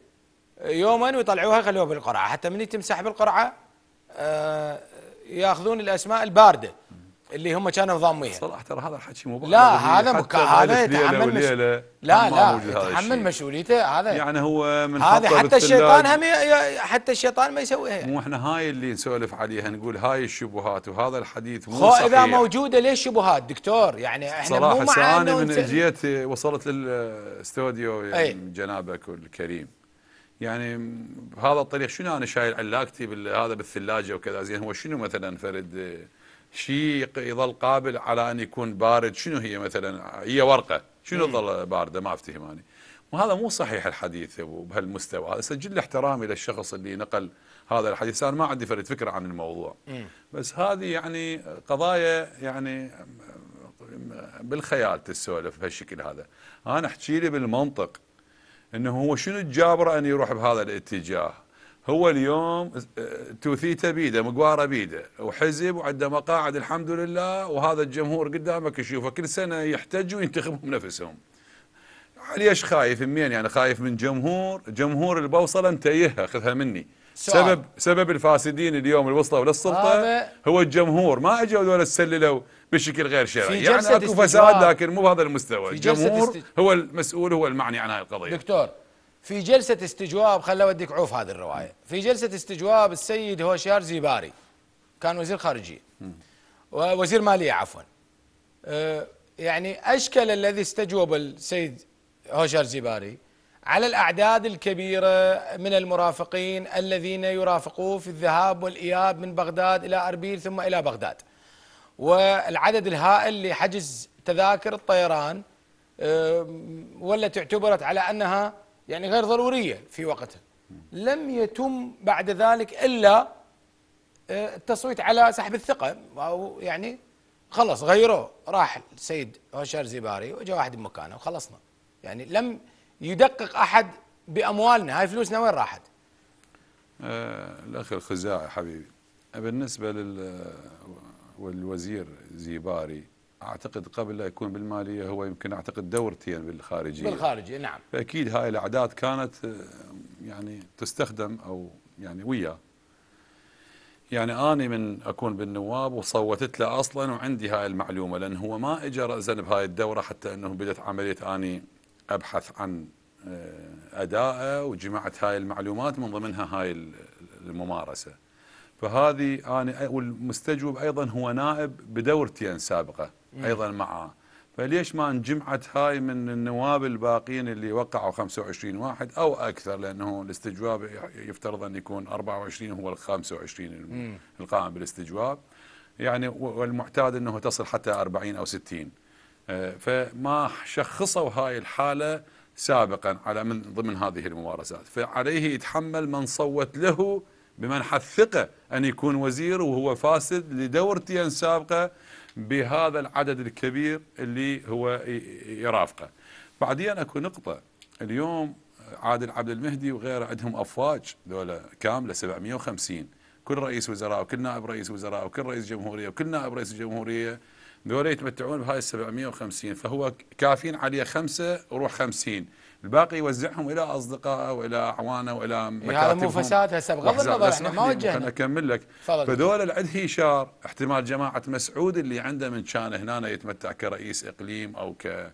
يوما ويطلعوها يخلوها بالقرعة. حتى من يتم سحب القرعة آه، ياخذون الأسماء الباردة. اللي هم كانوا ضاميها صراحة ترى هذا الحكي مو لا هذا مك... هذا يتحمل مش... لا لا هذا يتحمل. مسؤوليته هذا يعني هو من حطه حتى الشيطان. هم ي... حتى الشيطان ما يسويها يعني. مو إحنا هاي اللي نسولف عليها نقول هاي الشبهات وهذا الحديث مو صحيح إذا موجودة ليش شبهات دكتور يعني إحنا مو صراحة مع ساعة إنه من جيت وصلت للاستوديو. يعني جنابك الكريم يعني بهذا الطريق شنو أنا شايل علاقتي بال- هذا بالثلاجة وكذا زين هو شنو مثلا فرد شيء يظل قابل على أن يكون بارد شنو هي مثلا؟ هي ورقة. شنو تظل بارده ما افتهم اني وهذا مو صحيح الحديث بهالمستوى. هذا سجل احترامي للشخص اللي نقل هذا الحديث. أنا ما عندي فرد فكرة عن الموضوع. بس هذه يعني قضايا يعني بالخيال تسولف بهالشكل هذا. أنا أحكي لي بالمنطق إنه هو شنو الجابره أن يروح بهذا الاتجاه؟ هو اليوم آه، توثيته بيده مقواره بيده. وحزب وعنده مقاعد الحمد لله. وهذا الجمهور قدامك يشوفه. كل سنة يحتجوا وينتخبهم نفسهم. ليش خايف منين يعني خايف من جمهور؟ جمهور البوصلة انتيهها خذها مني. سؤال. سبب سبب الفاسدين اليوم اللي وصلوا للسلطه هو الجمهور. ما أجوا ذولا تسللوا بشكل غير شرعي. يعني أكو. فساد لكن مو بهذا المستوى. الجمهور است- هو المسؤول هو المعني عن هاي القضية. دكتور. في جلسة استجواب خل أوديك عوف هذه الرواية. في جلسة استجواب السيد هوشيار زيباري كان وزير خارجية. ووزير مالية عفوا. آه، يعني أشكل الذي استجوب السيد هوشيار زيباري على الأعداد الكبيرة من المرافقين الذين يرافقوه في الذهاب والإياب من بغداد إلى أربيل ثم إلى بغداد. والعدد الهائل لحجز تذاكر الطيران آم، ولت اعتبرت على أنها يعني غير ضرورية في وقتها. لم يتم بعد ذلك إلا آه، التصويت على سحب الثقة أو يعني خلص غيروه راح السيد هوشار زيباري وجاء واحد بمكانه وخلصنا. يعني لم يدقق أحد بأموالنا هاي فلوسنا وين راحت؟ آه، الأخ الخزاعي حبيبي بالنسبة لل والوزير زيباري أعتقد قبل لا يكون بالمالية هو يمكن أعتقد دورتين بالخارجية. بالخارجية نعم. فأكيد هاي الأعداد كانت آه، يعني تستخدم أو يعني وياه يعني أني من أكون بالنواب وصوتت له أصلا وعندي هاي المعلومة لأن هو ما اجى راسا بهاي الدورة حتى أنه بدأت عملية أني أبحث عن آه، ادائه وجمعت هاي المعلومات من ضمنها هاي ال- الممارسة. فهذه أنا والمستجوب أيضا هو نائب بدورتين سابقة. أيضا معه. فليش ما انجمعت هاي من النواب الباقين اللي وقعوا 25 واحد أو أكثر؟ لأنه الاستجواب يفترض أن يكون 24 هو ال 25 القائم بالاستجواب. يعني والمعتاد إنه تصل حتى 40 أو 60 آه، فما شخصوا هاي الحالة سابقا على من ضمن هذه الممارسات. فعليه يتحمل من صوت له بمنح الثقة أن يكون وزير وهو فاسد لدورتين سابقة بهذا العدد الكبير اللي هو يرافقه. بعدين أكو نقطة. اليوم عادل عبد المهدي وغيره عندهم أفواج دولة كاملة 750 كل رئيس وزراء وكل نائب رئيس وزراء وكل رئيس جمهورية وكل نائب رئيس جمهورية ذولا يتمتعون بهاي ال 750 فهو كافين عليه خمسة وروح 50 الباقي يوزعهم إلى اصدقائه وإلى أعوانه وإلى إيه، هذا مكاتبهم مو فساد هسه بغض. النظر إحنا ما وجهنا. أكمل لك. فذول اللي عند هشار احتمال جماعة مسعود اللي عنده من كان هنا يتمتع كرئيس إقليم أو ك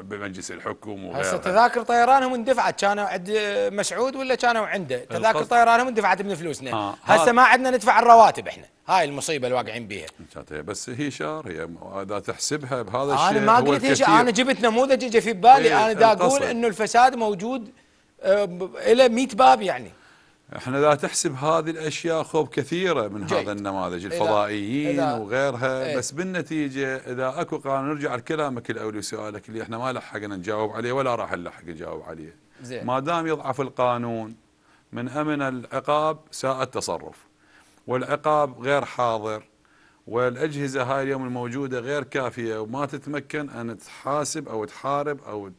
بمجلس الحكم هسه وغيره تذاكر طيرانهم اندفعت كانوا عند مسعود ولا كانوا عنده؟ تذاكر القصد- طيرانهم اندفعت من فلوسنا. آه، هسه ما عندنا ندفع الرواتب إحنا. هاي المصيبة اللي واقعين بيها. كانت هي بس هشار هي إذا تحسبها بهذا الشيء أنا ما قلت الكثير. أنا جبت نموذج اجى في بالي. إيه، أنا دا أقول. إنه الفساد موجود آه، إلى 100 باب يعني. إحنا لا تحسب هذه الأشياء خوب كثيرة من جيد. هذا النماذج الفضائيين إذا- وغيرها. إيه. بس بالنتيجة إذا أكو قانون نرجع لكلامك الأولي وسؤالك اللي إحنا ما لحقنا نجاوب عليه ولا راح نلحق نجاوب عليه. زين. ما دام يضعف القانون من أمن العقاب ساء التصرف. والعقاب غير حاضر. والأجهزة هاي اليوم الموجودة غير كافية وما تتمكن أن تحاسب أو تحارب أو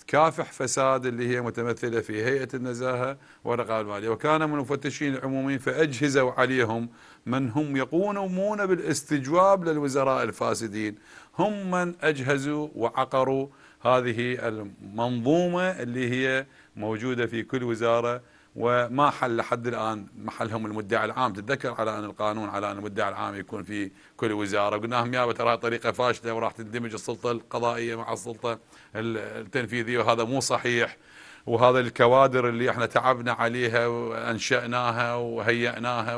تكافح فساد اللي هي متمثلة في هيئة النزاهة والرقابه المالية. وكان من المفتشين العموميين فاجهزوا عليهم من هم يقومون بالاستجواب للوزراء الفاسدين. هم من أجهزوا وعقروا هذه المنظومة اللي هي موجودة في كل وزارة وما حل لحد الآن محلهم المدعي العام. تتذكر على أن القانون على أن المدعي العام يكون في كل وزارة. قلنا لهم يابا ترى طريقة فاشلة وراح تندمج السلطة القضائية مع السلطة التنفيذية وهذا مو صحيح. وهذا الكوادر اللي إحنا تعبنا عليها وأنشأناها وهيئناها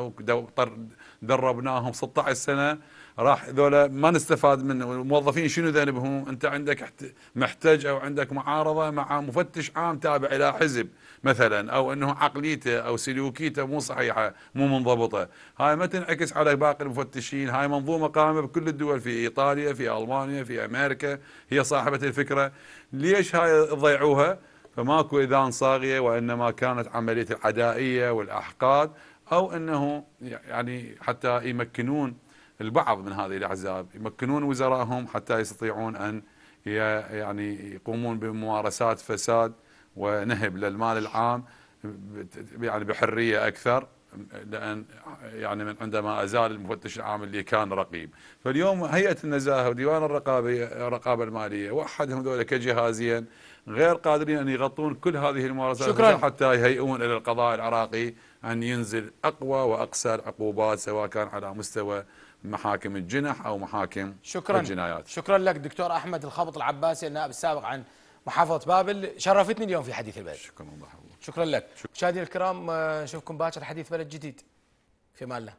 ودربناهم 16 سنة راح ذولا ما نستفاد منه. الموظفين شنو ذنبهم؟ أنت عندك محتج أو عندك معارضة مع مفتش عام تابع إلى حزب. مثلا أو إنه عقليته أو سلوكيته مو صحيحة مو منضبطة. هاي ما تنعكس على باقي المفتشين. هاي منظومة قائمة بكل الدول في إيطاليا في ألمانيا في أمريكا. هي صاحبة الفكرة. ليش هاي تضيعوها فماكو إذان صاغية وإنما كانت عملية العدائية والأحقاد أو إنه يعني حتى يمكنون البعض من هذه الأحزاب يمكنون وزرائهم حتى يستطيعون أن يعني يقومون بممارسات فساد ونهب للمال العام يعني بحرية أكثر لأن يعني من عندما أزال المفتش العام اللي كان رقيب. فاليوم هيئة النزاهة وديوان الرقابه الرقابة المالية وحدهم ذولا كجهازين غير قادرين أن يغطون كل هذه الممارسات شكراً. حتى يهيئون إلى القضاء العراقي أن ينزل أقوى وأقسى العقوبات سواء كان على مستوى محاكم الجنح أو محاكم شكرا. الجنايات. شكرا لك دكتور أحمد الخبط العباسي النائب السابق عن محافظة بابل شرفتني اليوم في حديث البلد. شكرا الله شكرا لك. مشاهدينا الكرام آه، نشوفكم باكر حديث بلد جديد في الله.